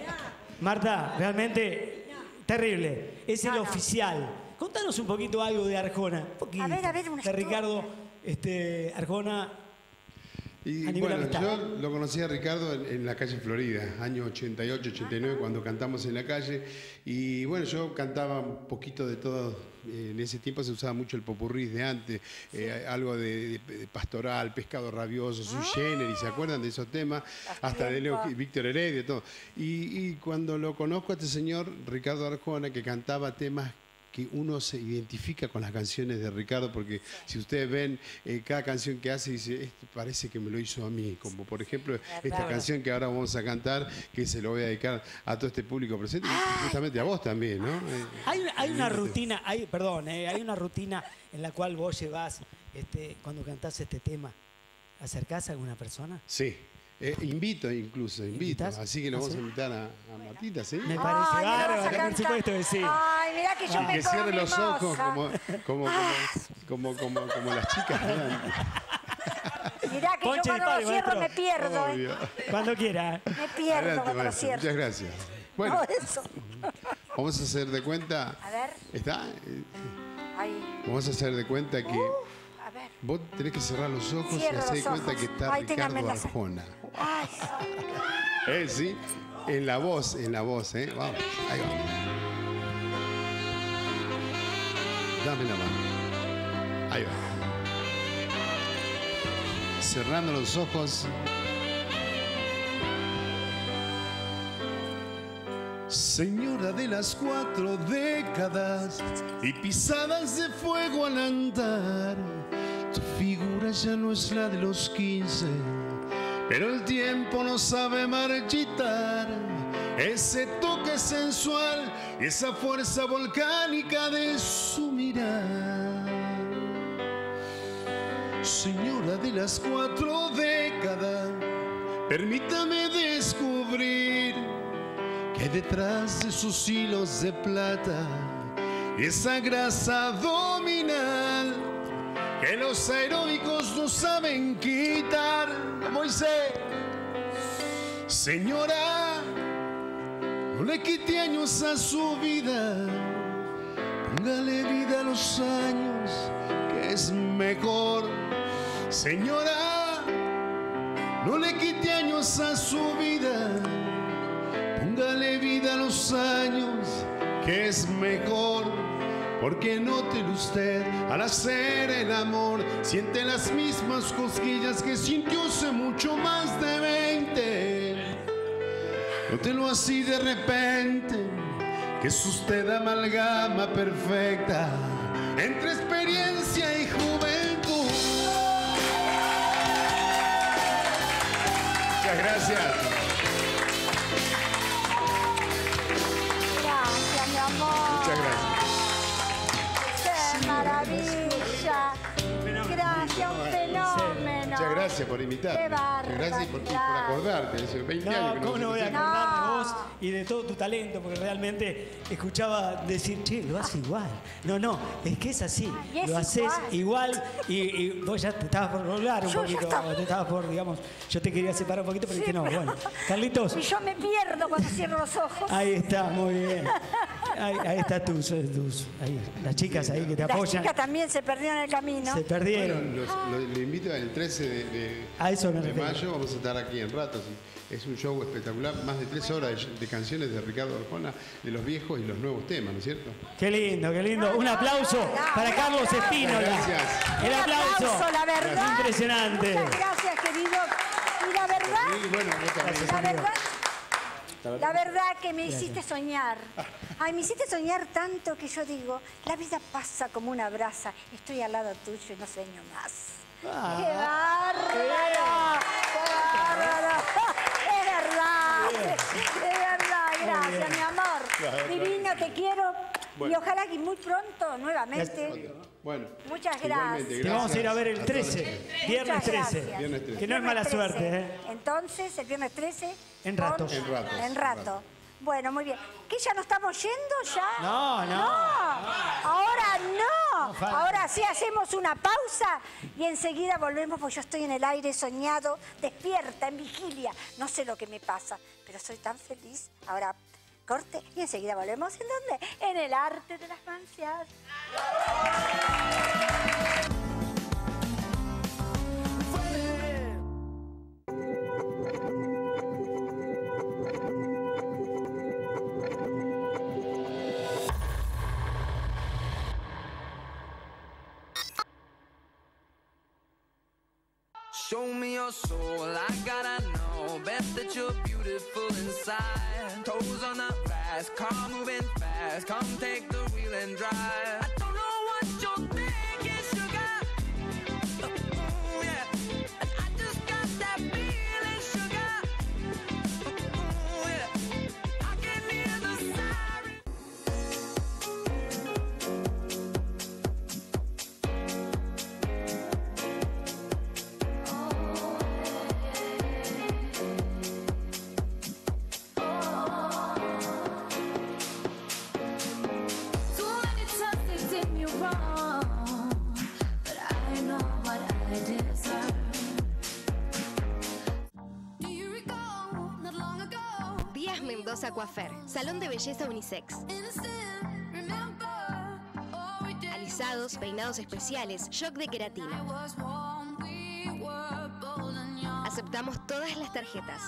Marta, realmente terrible. Es el oficial. Contanos un poquito algo de Arjona. Un poquito. A ver, a ver, una De Ricardo este, Arjona. Y A nivel bueno, amistad. yo lo conocí a Ricardo en, en la calle Florida, año 88, 89, cuando cantamos en la calle. Y bueno, yo cantaba un poquito de todo. En ese tiempo se usaba mucho el popurrí de antes, eh, algo de, de- de pastoral, pescado rabioso, sui generis, ¿se acuerdan de esos temas? Hasta de Leo, Víctor Heredia, todo. Y, y cuando lo conozco a este señor, Ricardo Arjona, que cantaba temas que uno se identifica con las canciones de Ricardo, porque si ustedes ven eh, cada canción que hace, dice, "Este parece que me lo hizo a mí, como por ejemplo esta canción que ahora vamos a cantar, que se lo voy a dedicar a todo este público presente, y justamente a vos también, ¿no? Eh, Hay, una- hay una rutina, hay, perdón, eh, hay una rutina en la cual vos llevas, este, cuando cantás este tema, ¿acercás a alguna persona? sí. Eh, invito incluso, invito. ¿Invitas? Así que lo ¿Ah, vamos sí? a invitar a, a Martita, ¿sí? Me parece Ay, bárbaro, por supuesto que sí. Ay, mirá que yo Y me cierre los ojos moza. como, como, como, como, como, como las chicas. ¿verdad? Mirá que Ponche, yo cuando dispare, lo cierro maestro. me pierdo, ¿eh? Obvio. Cuando quiera. Me pierdo Adelante, cuando lo maestro. cierro. Muchas gracias. Bueno, No, eso. vamos a hacer de cuenta. A ver. ¿Está? Ay, Vamos a hacer de cuenta que a ver. vos tenés que cerrar los ojos Cierro y hacer de cuenta que está Ay, Ricardo Arjona. ¿Eh? ¿Sí? En la voz, en la voz, ¿eh? Vamos, ahí va. Dame la mano. Ahí va. Cerrando los ojos. Señora de las cuatro décadas y pisadas de fuego al andar, tu figura ya no es la de los 15, pero el tiempo no sabe marchitar ese toque sensual y esa fuerza volcánica de su mirar. Señora de las cuatro décadas, permítame descubrir que detrás de sus hilos de plata y esa grasa abdominal que los heroicos no saben quitar. Moisés, señora, no le quite años a su vida, póngale vida a los años, que es mejor. Señora, no le quite años a su vida. Póngale vida a los años, que es mejor. Porque nótelo usted al hacer el amor, siente las mismas cosquillas que sintió hace mucho más de 20. Nótelo así de repente, que es usted amalgama perfecta entre experiencia y juventud. Muchas gracias, Qué Muchas gracias por invitarme. Qué gracias por, por acordarte. Hace 20 años No, ¿cómo no voy a acordar de vos y de todo tu talento? Porque realmente escuchaba decir, che, lo hace igual. No, no, es que es así. Es lo haces igual. igual, y, y vos ya te estabas por volar un Yo poquito. Te estabas por, digamos, yo te quería separar un poquito, pero dije no. Bueno, Carlitos, Y yo me pierdo cuando cierro los ojos. ahí está, muy bien. Ahí, ahí está tus, tus- ahí, las chicas ahí que te Las apoyan. chicas también se perdieron en el camino. Se perdieron. Bueno, los- lo- le invito el 13 de, de- A eso me de refiero. mayo, vamos a estar aquí en ratos. Es un show espectacular, más de tres horas de, de canciones de Ricardo Arjona, de los viejos y los nuevos temas, ¿no es cierto? Qué lindo, qué lindo. Un aplauso para Carlos Espínola. Gracias. El Un aplauso. la verdad. Impresionante. Muchas gracias, querido. Y la verdad, Y bueno, la verdad, la verdad que me Gracias. hiciste soñar. Ay, me hiciste soñar tanto que yo digo, la vida pasa como una brasa. Estoy al lado tuyo y no sueño más. Ah. ¡Qué bárbaro! ¡Qué bárbaro! Es verdad, es verdad. Gracias, mi amor. Claro. Divino, te quiero. Y ojalá que muy pronto, nuevamente. Bueno, Muchas gracias. Te vamos a ir a ver el todos. 13, viernes Muchas 13. gracias. Viernes 13. Que no es mala Viernes 13. suerte, ¿eh? Entonces, el viernes 13. En ratos. En ratos. En rato. Bueno, muy bien. ¿Qué ya nos estamos yendo ya? No, no. Ahora no. No. Ahora sí hacemos una pausa y enseguida volvemos porque yo estoy en el aire soñado, despierta, en vigilia. No sé lo que me pasa, pero soy tan feliz. Ahora corte y enseguida volvemos. ¿En dónde? En el arte de las mancias. Soul, I gotta know. Bet that you're beautiful inside. Toes on the grass, car moving fast. Come take the wheel and drive. I don't know Mendoza Coafer, Salón de Belleza Unisex. Alisados, peinados especiales, shock de queratina. Aceptamos todas las tarjetas.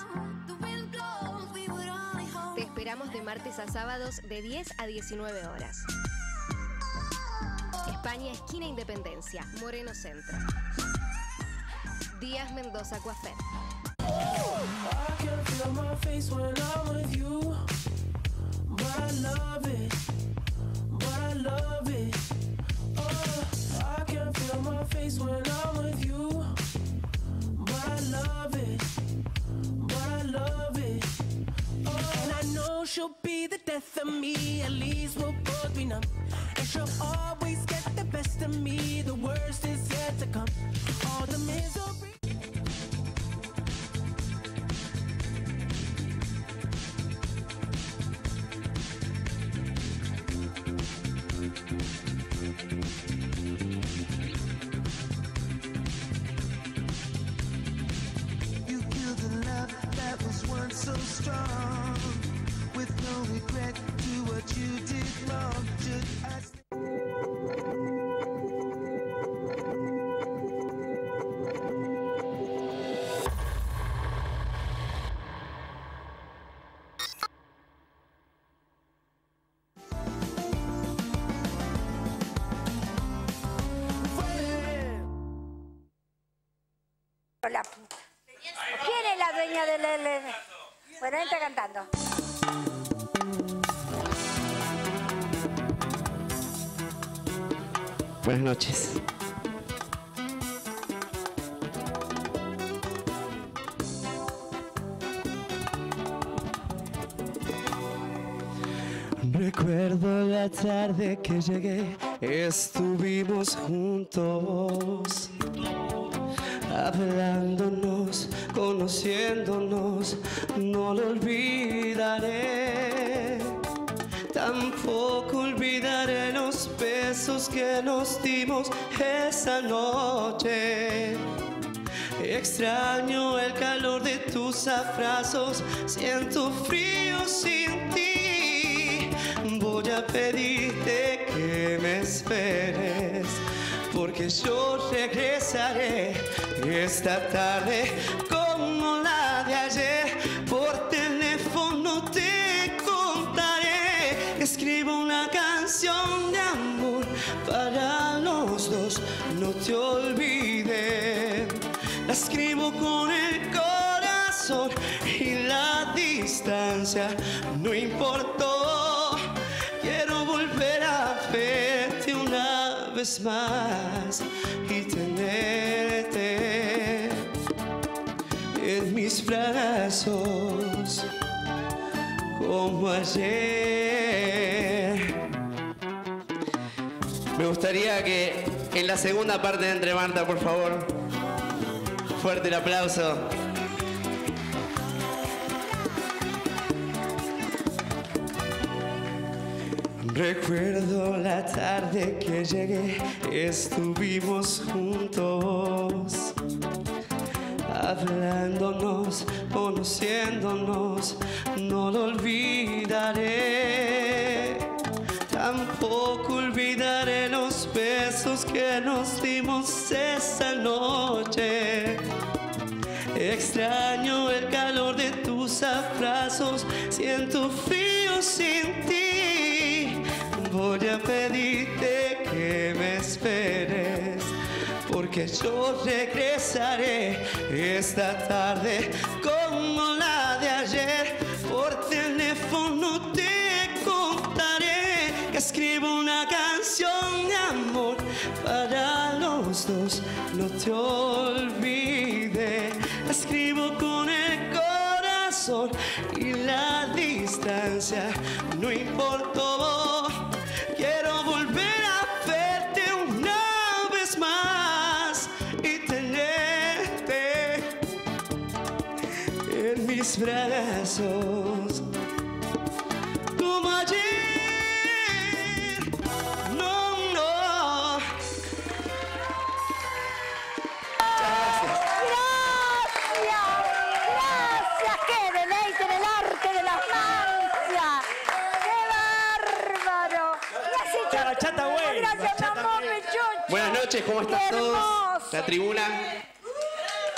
Te esperamos de martes a sábados de 10 a 19 horas. España, esquina Independencia, Moreno Centro. Díaz Mendoza Coafer. My face when I'm with you. But I love it. But I love it. Oh, I can feel my face when I'm with you. But I love it. But I love it. Oh, and I know she'll be the death of me. At least we'll both be numb. And she'll always get the best of me. The worst is yet to come. All the misery. Buenas noches. Recuerdo la tarde que llegué, estuvimos juntos, conociéndonos, no lo olvidaré. Tampoco olvidaré los besos que nos dimos esa noche. Extraño el calor de tus abrazos, siento frío sin ti. Voy a pedirte que me esperes, porque yo regresaré esta tarde para los dos, no te olvides. La escribo con el corazón y la distancia no importó. Quiero volver a verte una vez más y tenerte en mis brazos como ayer. Me gustaría que en la segunda parte entre Marta, por favor, fuerte el aplauso. Recuerdo la tarde que llegué, estuvimos juntos, hablándonos, conociéndonos, no lo olvidaré. Tampoco olvidaré los besos que nos dimos esa noche. Extraño el calor de tus abrazos, siento frío sin ti. Voy a pedirte que me esperes, porque yo regresaré esta tarde como la de ayer. Escribo una canción de amor para los dos. No te olvides, la escribo con el corazón y la distancia no importó. Quiero volver a verte una vez más y tenerte en mis brazos. Noches, ¿cómo están todos? La tribuna.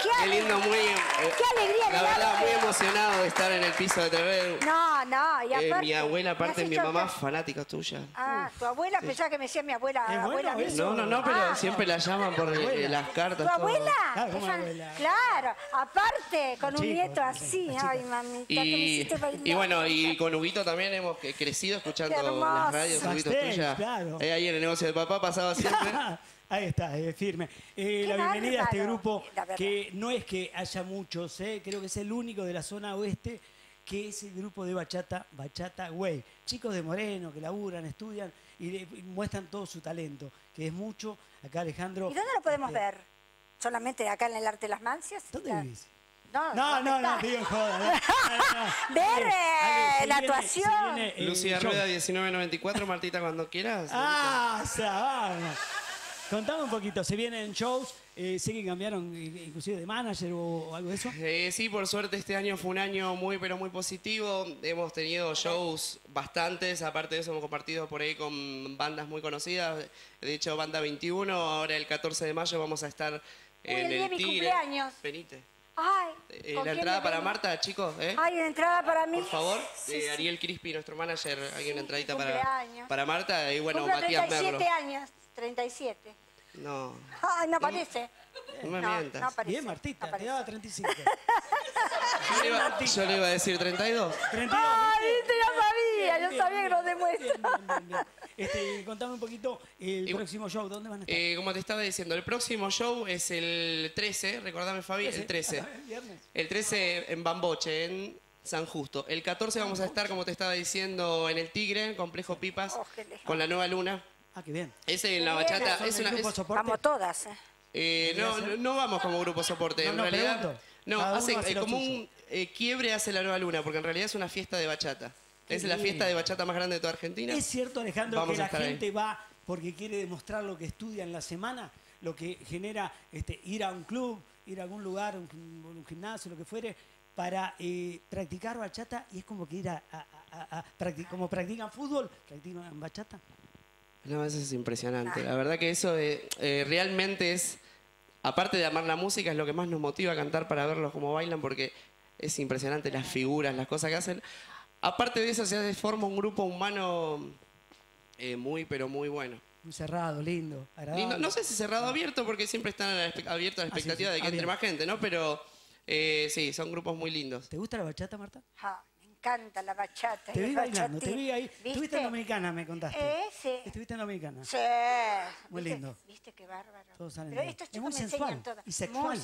Qué, Qué lindo, muy. eh, Qué alegría La verdad, muy emocionado de estar en el piso de TV. No, no, y Eh, aparte. mi abuela, aparte mi mamá, fanática tuya. Ah, tu abuela, pensaba que me decía mi abuela, abuela mía. No, no, no, pero Ah, siempre la llaman por eh, las cartas. ¿Tu todo. abuela? Claro, ¿cómo Ella- abuela? Claro, aparte, con un chico, nieto así. Ay, mamita, que me Y, hiciste bailar. y bueno, y con Huguito también hemos que- crecido escuchando las radios Huguito Backstage, tuya. claro. Eh, ahí en el negocio de papá pasaba siempre. Ahí está, eh, firme. Eh, la bienvenida a este grupo que no es que haya muchos, eh, creo que es el único de la zona oeste que es el grupo de bachata, Bachata Way. Chicos de Moreno que laburan, estudian y, le- y muestran todo su talento, que es mucho. Acá Alejandro. ¿Y dónde lo podemos este, ver? ¿Solamente acá en el Arte de las Mancias? ¿Dónde La- vivís? No, No, ¿dónde no, no, te digo joda. ¿no? No, no, no. Ver eh, la actuación. viene, eh, Lucía. Rueda 1994, Martita, cuando quieras. Ah, vamos. Contame un poquito, se vienen shows, eh, sé que cambiaron eh, inclusive de manager o, algo de eso. Eh, sí, por suerte este año fue un año muy, pero muy positivo. Hemos tenido shows bastantes, aparte de eso hemos compartido por ahí con bandas muy conocidas. De hecho, Banda 21, ahora el 14 de mayo vamos a estar en el de el mi Tigre. cumpleaños. Venite. Ay, Eh, ¿con la entrada para? Marta, chicos, ¿eh? Ay, una entrada para mí. Por favor, Sí, eh, sí. Ariel Crispi, nuestro manager, hay una entradita para Marta y bueno, Cumplo Matías 37 Merlo. años. 37. No, Ay, no parece. no me No, mientas. no parece. Bien, Martita, te daba 35. Yo le, iba, yo le iba a decir 32. 32. Ay, viste, ya sabía, yo Bien, sabía que bien, lo demuestra. bien, bien. Este, contame un poquito el próximo show, ¿dónde van a estar? Eh, como te estaba diciendo, el próximo show es el 13, recordame Fabi, el 13. Ah, Viernes. El 13 en Bamboche, en San Justo. El 14 vamos a estar, como te estaba diciendo, en el Tigre, Complejo Pipas, con la nueva luna. Ah, qué bien. Ese en la bachata. ¿Son Es del una, grupo es- soporte? Vamos todas. eh. eh, no, no, no vamos como grupo soporte. No, en no, realidad, pregunto. no, Cada uno hace, hace eh, lo como suyo. un eh, quiebre hace la nueva luna, porque en realidad es una fiesta de bachata. Qué Es la bien. fiesta de bachata más grande de toda Argentina. ¿Es cierto, Alejandro, Vamos que a la estar ahí. gente va porque quiere demostrar lo que estudia en la semana? Lo que genera este, ir a un club, ir a algún lugar, un, un gimnasio, lo que fuere, para eh, practicar bachata y es como que ir a, a- a a- a practi- como practican fútbol, practican bachata. No, eso es impresionante. La verdad que eso eh, eh, realmente es, aparte de amar la música, es lo que más nos motiva a cantar para verlos cómo bailan, porque es impresionante las figuras, las cosas que hacen. Aparte de eso, se forma un grupo humano eh, muy, pero muy bueno. Cerrado, lindo, agradable. Lindo. No sé si cerrado o abierto, porque siempre están a la espe- abiertos a la Ah, sí, sí, expectativa de que entre abierto. más gente, ¿no? Pero eh, sí, son grupos muy lindos. ¿Te gusta la bachata, Marta? Ah, me encanta la bachata. Te y el vi bailando, te vi ahí. ¿Viste? Estuviste en Dominicana, me contaste. Eh, sí. Estuviste en Dominicana. Sí. Muy ¿Viste? lindo. ¿Viste qué bárbaro? Todos salen Pero bien. estos Es chicos muy me sensual enseñan todo. y sexual.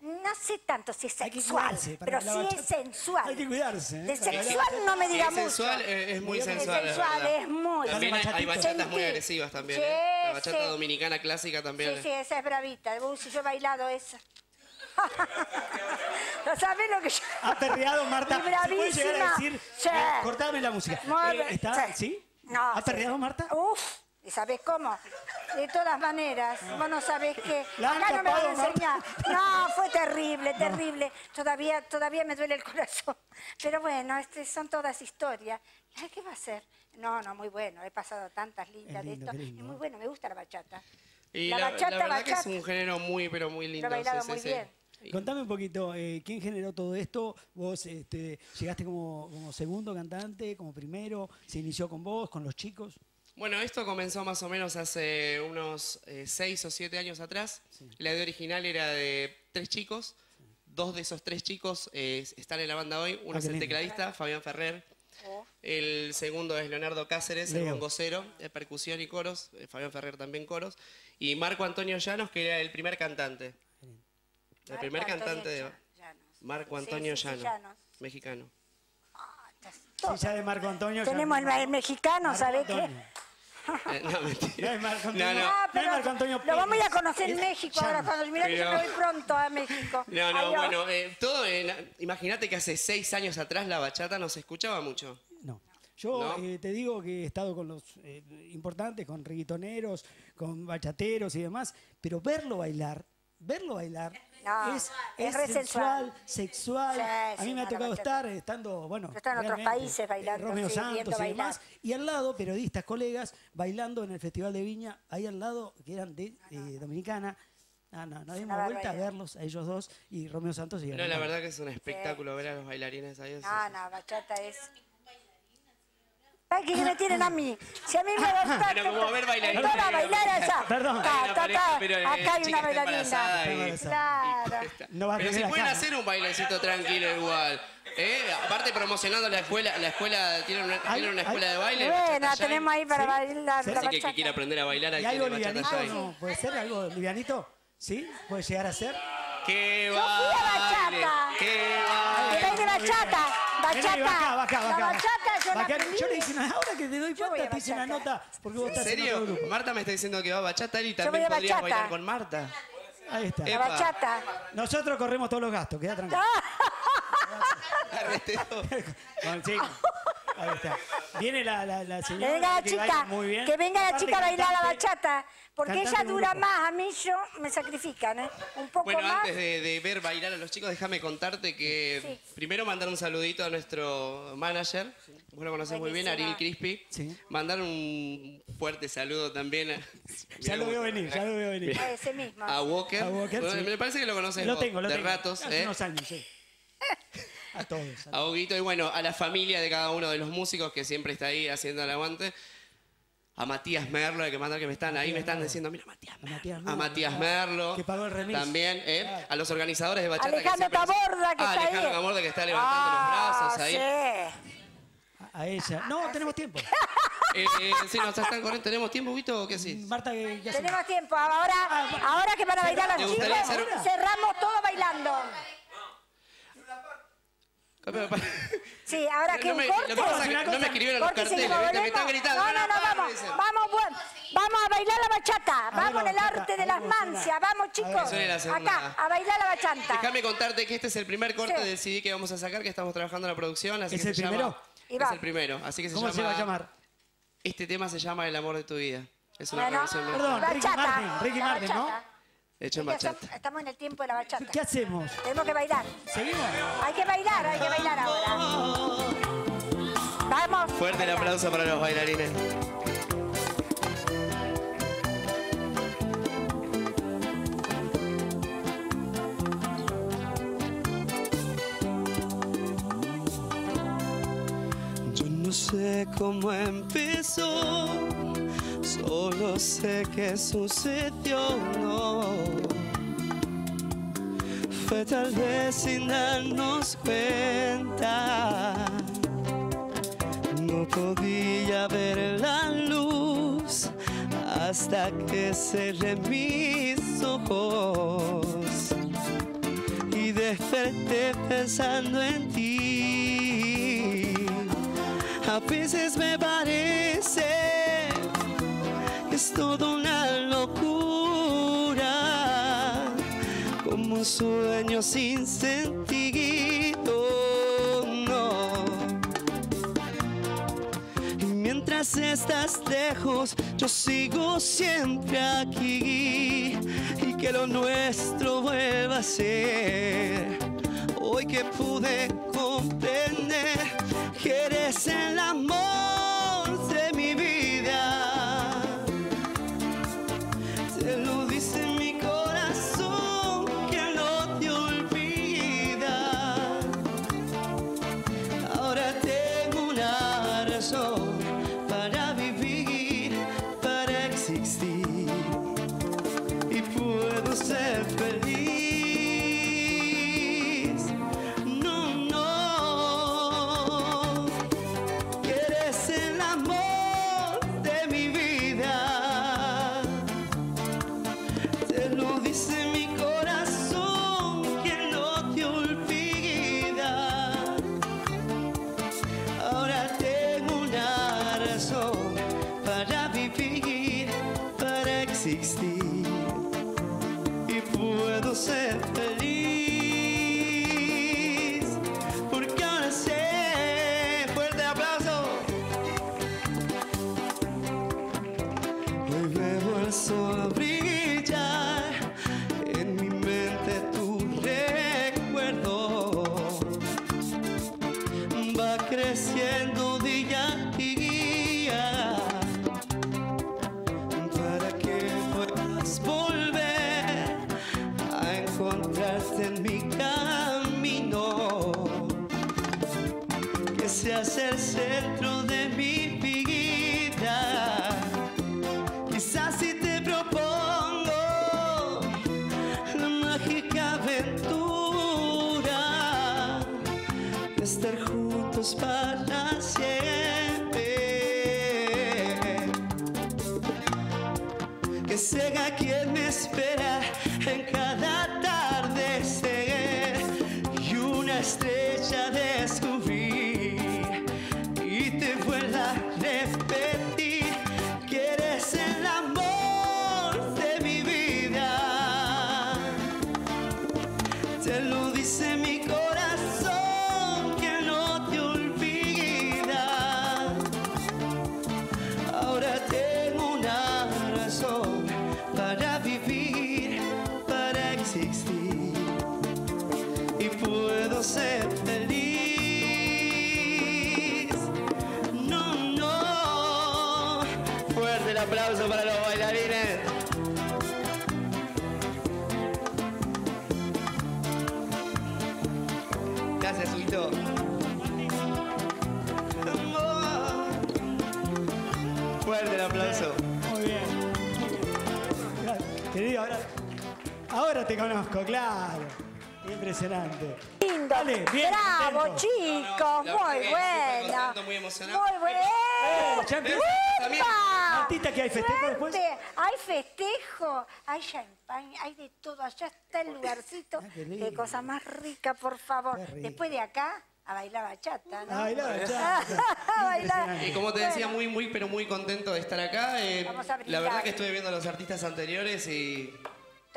Muy No sé tanto si es Hay que sexual, cuidarse para pero sí es sensual. Hay que cuidarse, ¿eh? De sexual no me diga Es mucho. sensual, eh, es muy Es sensual. es sensual, es muy También hay, hay bachatas muy agresivas también. Sí, ¿eh? La bachata sí. dominicana clásica también. Sí, sí, esa es bravita. Uy, si yo he bailado esa. ¿No sabes lo que yo...? ¿Ha perreado, Marta? Y ¿Se puede llegar a bravísima. decir? Sí. Eh, cortame la música. Eh, bien, ¿está, sí. ¿Sí? No, ¿Ha sí. perreado, Marta? Uf, ¿y sabes cómo? De todas maneras, vos no sabés qué. La Acá no me vas a enseñar. No, fue terrible, terrible. Todavía, todavía me duele el corazón. Pero bueno, este, son todas historias. Ay, ¿Qué va a ser? No, no, muy bueno. He pasado tantas lindas lindo, de esto. Es muy bueno, me gusta la bachata. Y La la, bachata, la verdad que es un género muy, pero muy lindo. Lo he bailado sí, muy sí, sí. Contame un poquito, eh, ¿quién generó todo esto? ¿Vos este, llegaste como, como segundo cantante, como primero? ¿Se inició con vos, con los chicos? Bueno, esto comenzó más o menos hace unos eh, seis o siete años atrás. La idea original era de tres chicos. Dos de esos tres chicos eh, están en la banda hoy. Uno Ah, es el lindo. tecladista, Fabián Ferrer. Oh. El segundo es Leonardo Cáceres, el bongocero, percusión y coros. eh, Fabián Ferrer también coros. Y Marco Antonio Llanos, que era el primer cantante. El Marco primer Antonio cantante de... Llanos. Marco Sí, Antonio sí, sí, Llanos, Llanos. mexicano. Sí, ya de Marco Antonio. Tenemos el, el mexicano, ¿sabés qué? Eh, no, mentira. No es Marco Antonio. no. Ah, No es pero Marco Antonio lo vamos a ir a conocer en México ahora. Cuando, mirá que yo me voy pronto a México. No, no, bueno, eh, todo, en- imagínate que hace seis años atrás la bachata no se escuchaba mucho. No. Yo ¿No? eh, te digo que he estado con los eh, importantes, con reggaetoneros, con bachateros y demás, pero verlo bailar, verlo bailar No, es, es es sensual, sexual. Sí, a sí, mí me ha no, la tocado bachata. estar estando, bueno, Yo estaba en otros países eh, bailando, Romeo sí, Santos y demás, y al lado periodistas, colegas bailando en el Festival de Viña, ahí al lado que eran de eh, Dominicana. Ah, no, no dimos una vuelta a verlos, a ellos dos, y Romeo Santos y No, la verdad que es un espectáculo ver a los bailarines ahí. eso No, sí. no, bachata es... Que me tienen a mí. Si a mí me gusta... Pero como ver bailarines. Toda la bailar allá. Perdón. Ta, ta, ta. eh, Acá hay una bailarina. y- Claro. No va a Pero si pueden hacer un bailecito tranquilo igual. ¿eh? Aparte promocionando la escuela, la escuela tiene una, tiene una escuela de baile. Bueno, tenemos ahí para ¿Sí? bailar ¿Sí? la Así que quiera aprender a bailar ¿Y algo livianito? No, ¿Puede ser algo livianito? ¿Sí? ¿Puede llegar a ser? ¡Qué a bachata. ¡Qué va acá, va acá, va bachata yo la Va acá. Yo le hice una, ahora que te doy cuenta, te hice una nota porque vos ¿En estás en serio? otro grupo. Marta me está diciendo que va a bachata y también a podrías bachata. bailar con Marta. Ahí está. La Epa. bachata. Nosotros corremos todos los gastos, queda tranquilo. Arresteo. Sí. Ahí está. Viene la, la, la Que señora venga la que chica, baila muy bien. que venga la Aparte, chica a bailar la bachata, porque ella dura grupo. más, a mí yo me sacrifican, ¿eh? Un poco Bueno, más. antes de, de ver bailar a los chicos, déjame contarte que Sí. primero mandar un saludito a nuestro manager, vos lo conocés muy bien. Ariel Crispy. Sí. Mandar un fuerte saludo también a, Ya lo veo venir, ya lo veo venir. A ese mismo. a Walker. A Walker, Bueno, sí. Me parece que lo conoces Lo vos, tengo, lo de tengo. ratos. Hace ¿eh? unos años, sí. A todos. a A Huguito y bueno, a la familia de cada uno de los músicos que siempre está ahí haciendo el aguante. A Matías Merlo, hay que mandar que me están ahí, me están diciendo, mira Matías a Matías A Merlo, Matías Merlo. Que pagó el remix. También, ¿eh? A los organizadores de Bachata. Alejandro que siempre- Taborda, que Ah, está Alejandro ahí. Taborda, que está levantando Ah, los brazos ahí. sí. A ella. No, tenemos tiempo. Eh, eh, sí, nos están corriendo. ¿Tenemos tiempo, Huguito, o qué sí? Marta. Tenemos tiempo. Ahora, ahora que van a bailar ¿Te los chicos, gustaría hacer- cerramos todo bailando. Sí, ahora No que me- un lo corte. que pasa es que no me escribieron los carteles. Me están gritando, No, no, no, "Para, para", vamos. Vamos, bueno, vamos a bailar la bachata. Vamos en el arte de las mancias. Vamos, chicos. Acá, a bailar la bachata. Déjame contarte que este es el primer corte Sí. del CD que vamos a sacar, que estamos trabajando en la producción. Así ¿Es que el se llama- primero? Y Es el primero, así que se ¿Cómo llama... se va a llamar? Este tema se llama El amor de tu vida. Es una Bueno, canción Perdón, Ricky bachata. Martin, Ricky Martin, ¿no? Bachata. Estamos en el tiempo de la bachata. ¿Qué hacemos? Tenemos que bailar. ¿Seguimos? Hay que bailar, hay que bailar ahora. Vamos. Fuerte el aplauso para los bailarines. Yo no sé cómo empezó, solo sé que sucedió. No. Fue tal vez sin darnos cuenta. No podía ver la luz hasta que cerré mis ojos y desperté pensando en ti. A veces me parece que es toda un sueño sin sentido. No. Y mientras estás lejos, yo sigo siempre aquí y que lo nuestro vuelva a ser. Hoy que pude comprender que eres el amor creciendo conozco, claro. Impresionante. Lindo. Dale, bien, Bravo, chicos. Muy que súper contento, muy emocionado. Muy bueno. Eh, ¿qué hay festejo después? Hay festejo, hay champagne, hay de todo. Allá está el lugarcito. qué lindo. Qué cosa más rica, por favor. Qué. Después de acá, a bailar bachata, ¿no? A bailar bachata. A bailar. Y como te decía, muy, muy, pero muy contento de estar acá. Eh, Vamos a la verdad que estuve viendo a los artistas anteriores y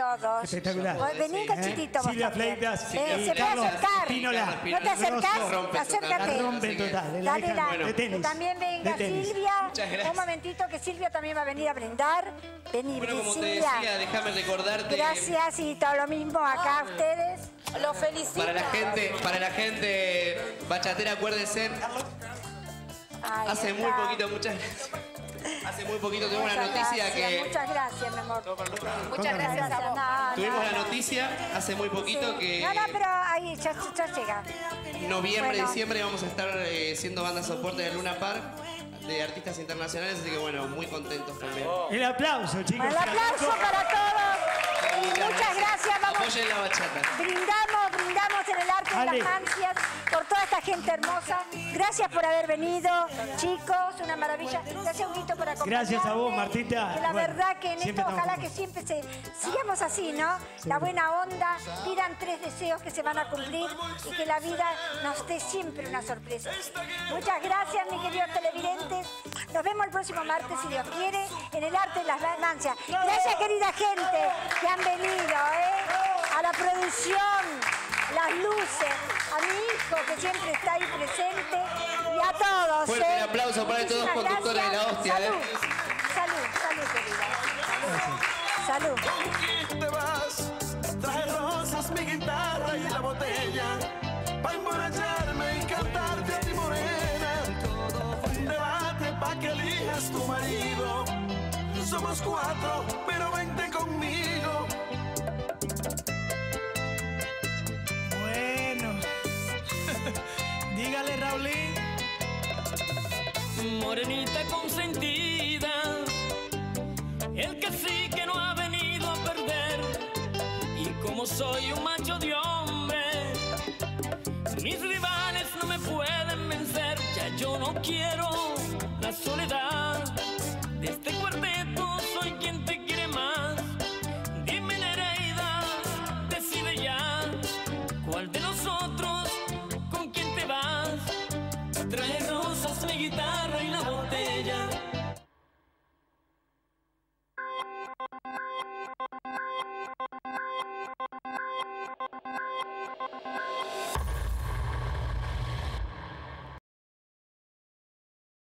Todos. Espectacular. Vos Vení Sí. cachitito vos Silvia también. Fleitas Eh, se puede Carlos acercar. Pinola. ¿No te acercás? Acércate. La total. eh, la Dale, dale. de Que tenis. también venga de tenis. Silvia. Gracias. Un momentito que Silvia también va a venir a brindar. Vení, bueno, como te Silvia. decía, déjame recordarte Gracias y todo lo mismo acá a ustedes. Los felicito. para la gente, para la gente bachatera, acuérdense. Hace muy poquito, muchas Hace muy poquito tuvimos la noticia gracias, que. Muchas gracias, mi amor. Muchas gracias a vos. No, Tuvimos no, la no. noticia hace muy poquito Sí. que. No, no, pero ahí ya, ya llega. Noviembre, Bueno. diciembre vamos a estar eh, siendo banda soporte de Luna Park de artistas internacionales, así que bueno, muy contentos también. El aplauso, chicos. El aplauso para todos. Y muchas gracias. Vamos. Apoyen la bachata. Brindamos, brindamos en el arte de las ansias por toda esta gente hermosa. Gracias por haber venido, chicos, una maravilla. Gracias, Huguito, por acompañarme. Gracias a vos, Martita. Que la Bueno, verdad que en esto ojalá que siempre se sigamos así, ¿no? La buena onda, pidan tres deseos que se van a cumplir y que la vida nos dé siempre una sorpresa. Muchas gracias, mis queridos televidentes. Nos vemos el próximo martes, si Dios quiere, en el arte de las ganancias. Gracias, querida gente, que han venido, ¿eh? A la producción, las luces, a mi hijo que siempre está ahí presente y a todos. Fuerte ¿eh? el aplauso para todos los Muchísimas conductores de la hostia, ¿eh? Salud, salud, salud, querida. Salud. te vas. Traje rosas, mi guitarra y la botella. Pa' emborracharme y cantarte a ti morena. Un debate pa' que elijas tu marido. Somos cuatro, pero vente conmigo. Dígale Raulín. Morenita consentida, el que sí que no ha venido a perder. Y como soy un macho de hombre, mis rivales no me pueden vencer. Ya yo no quiero la soledad.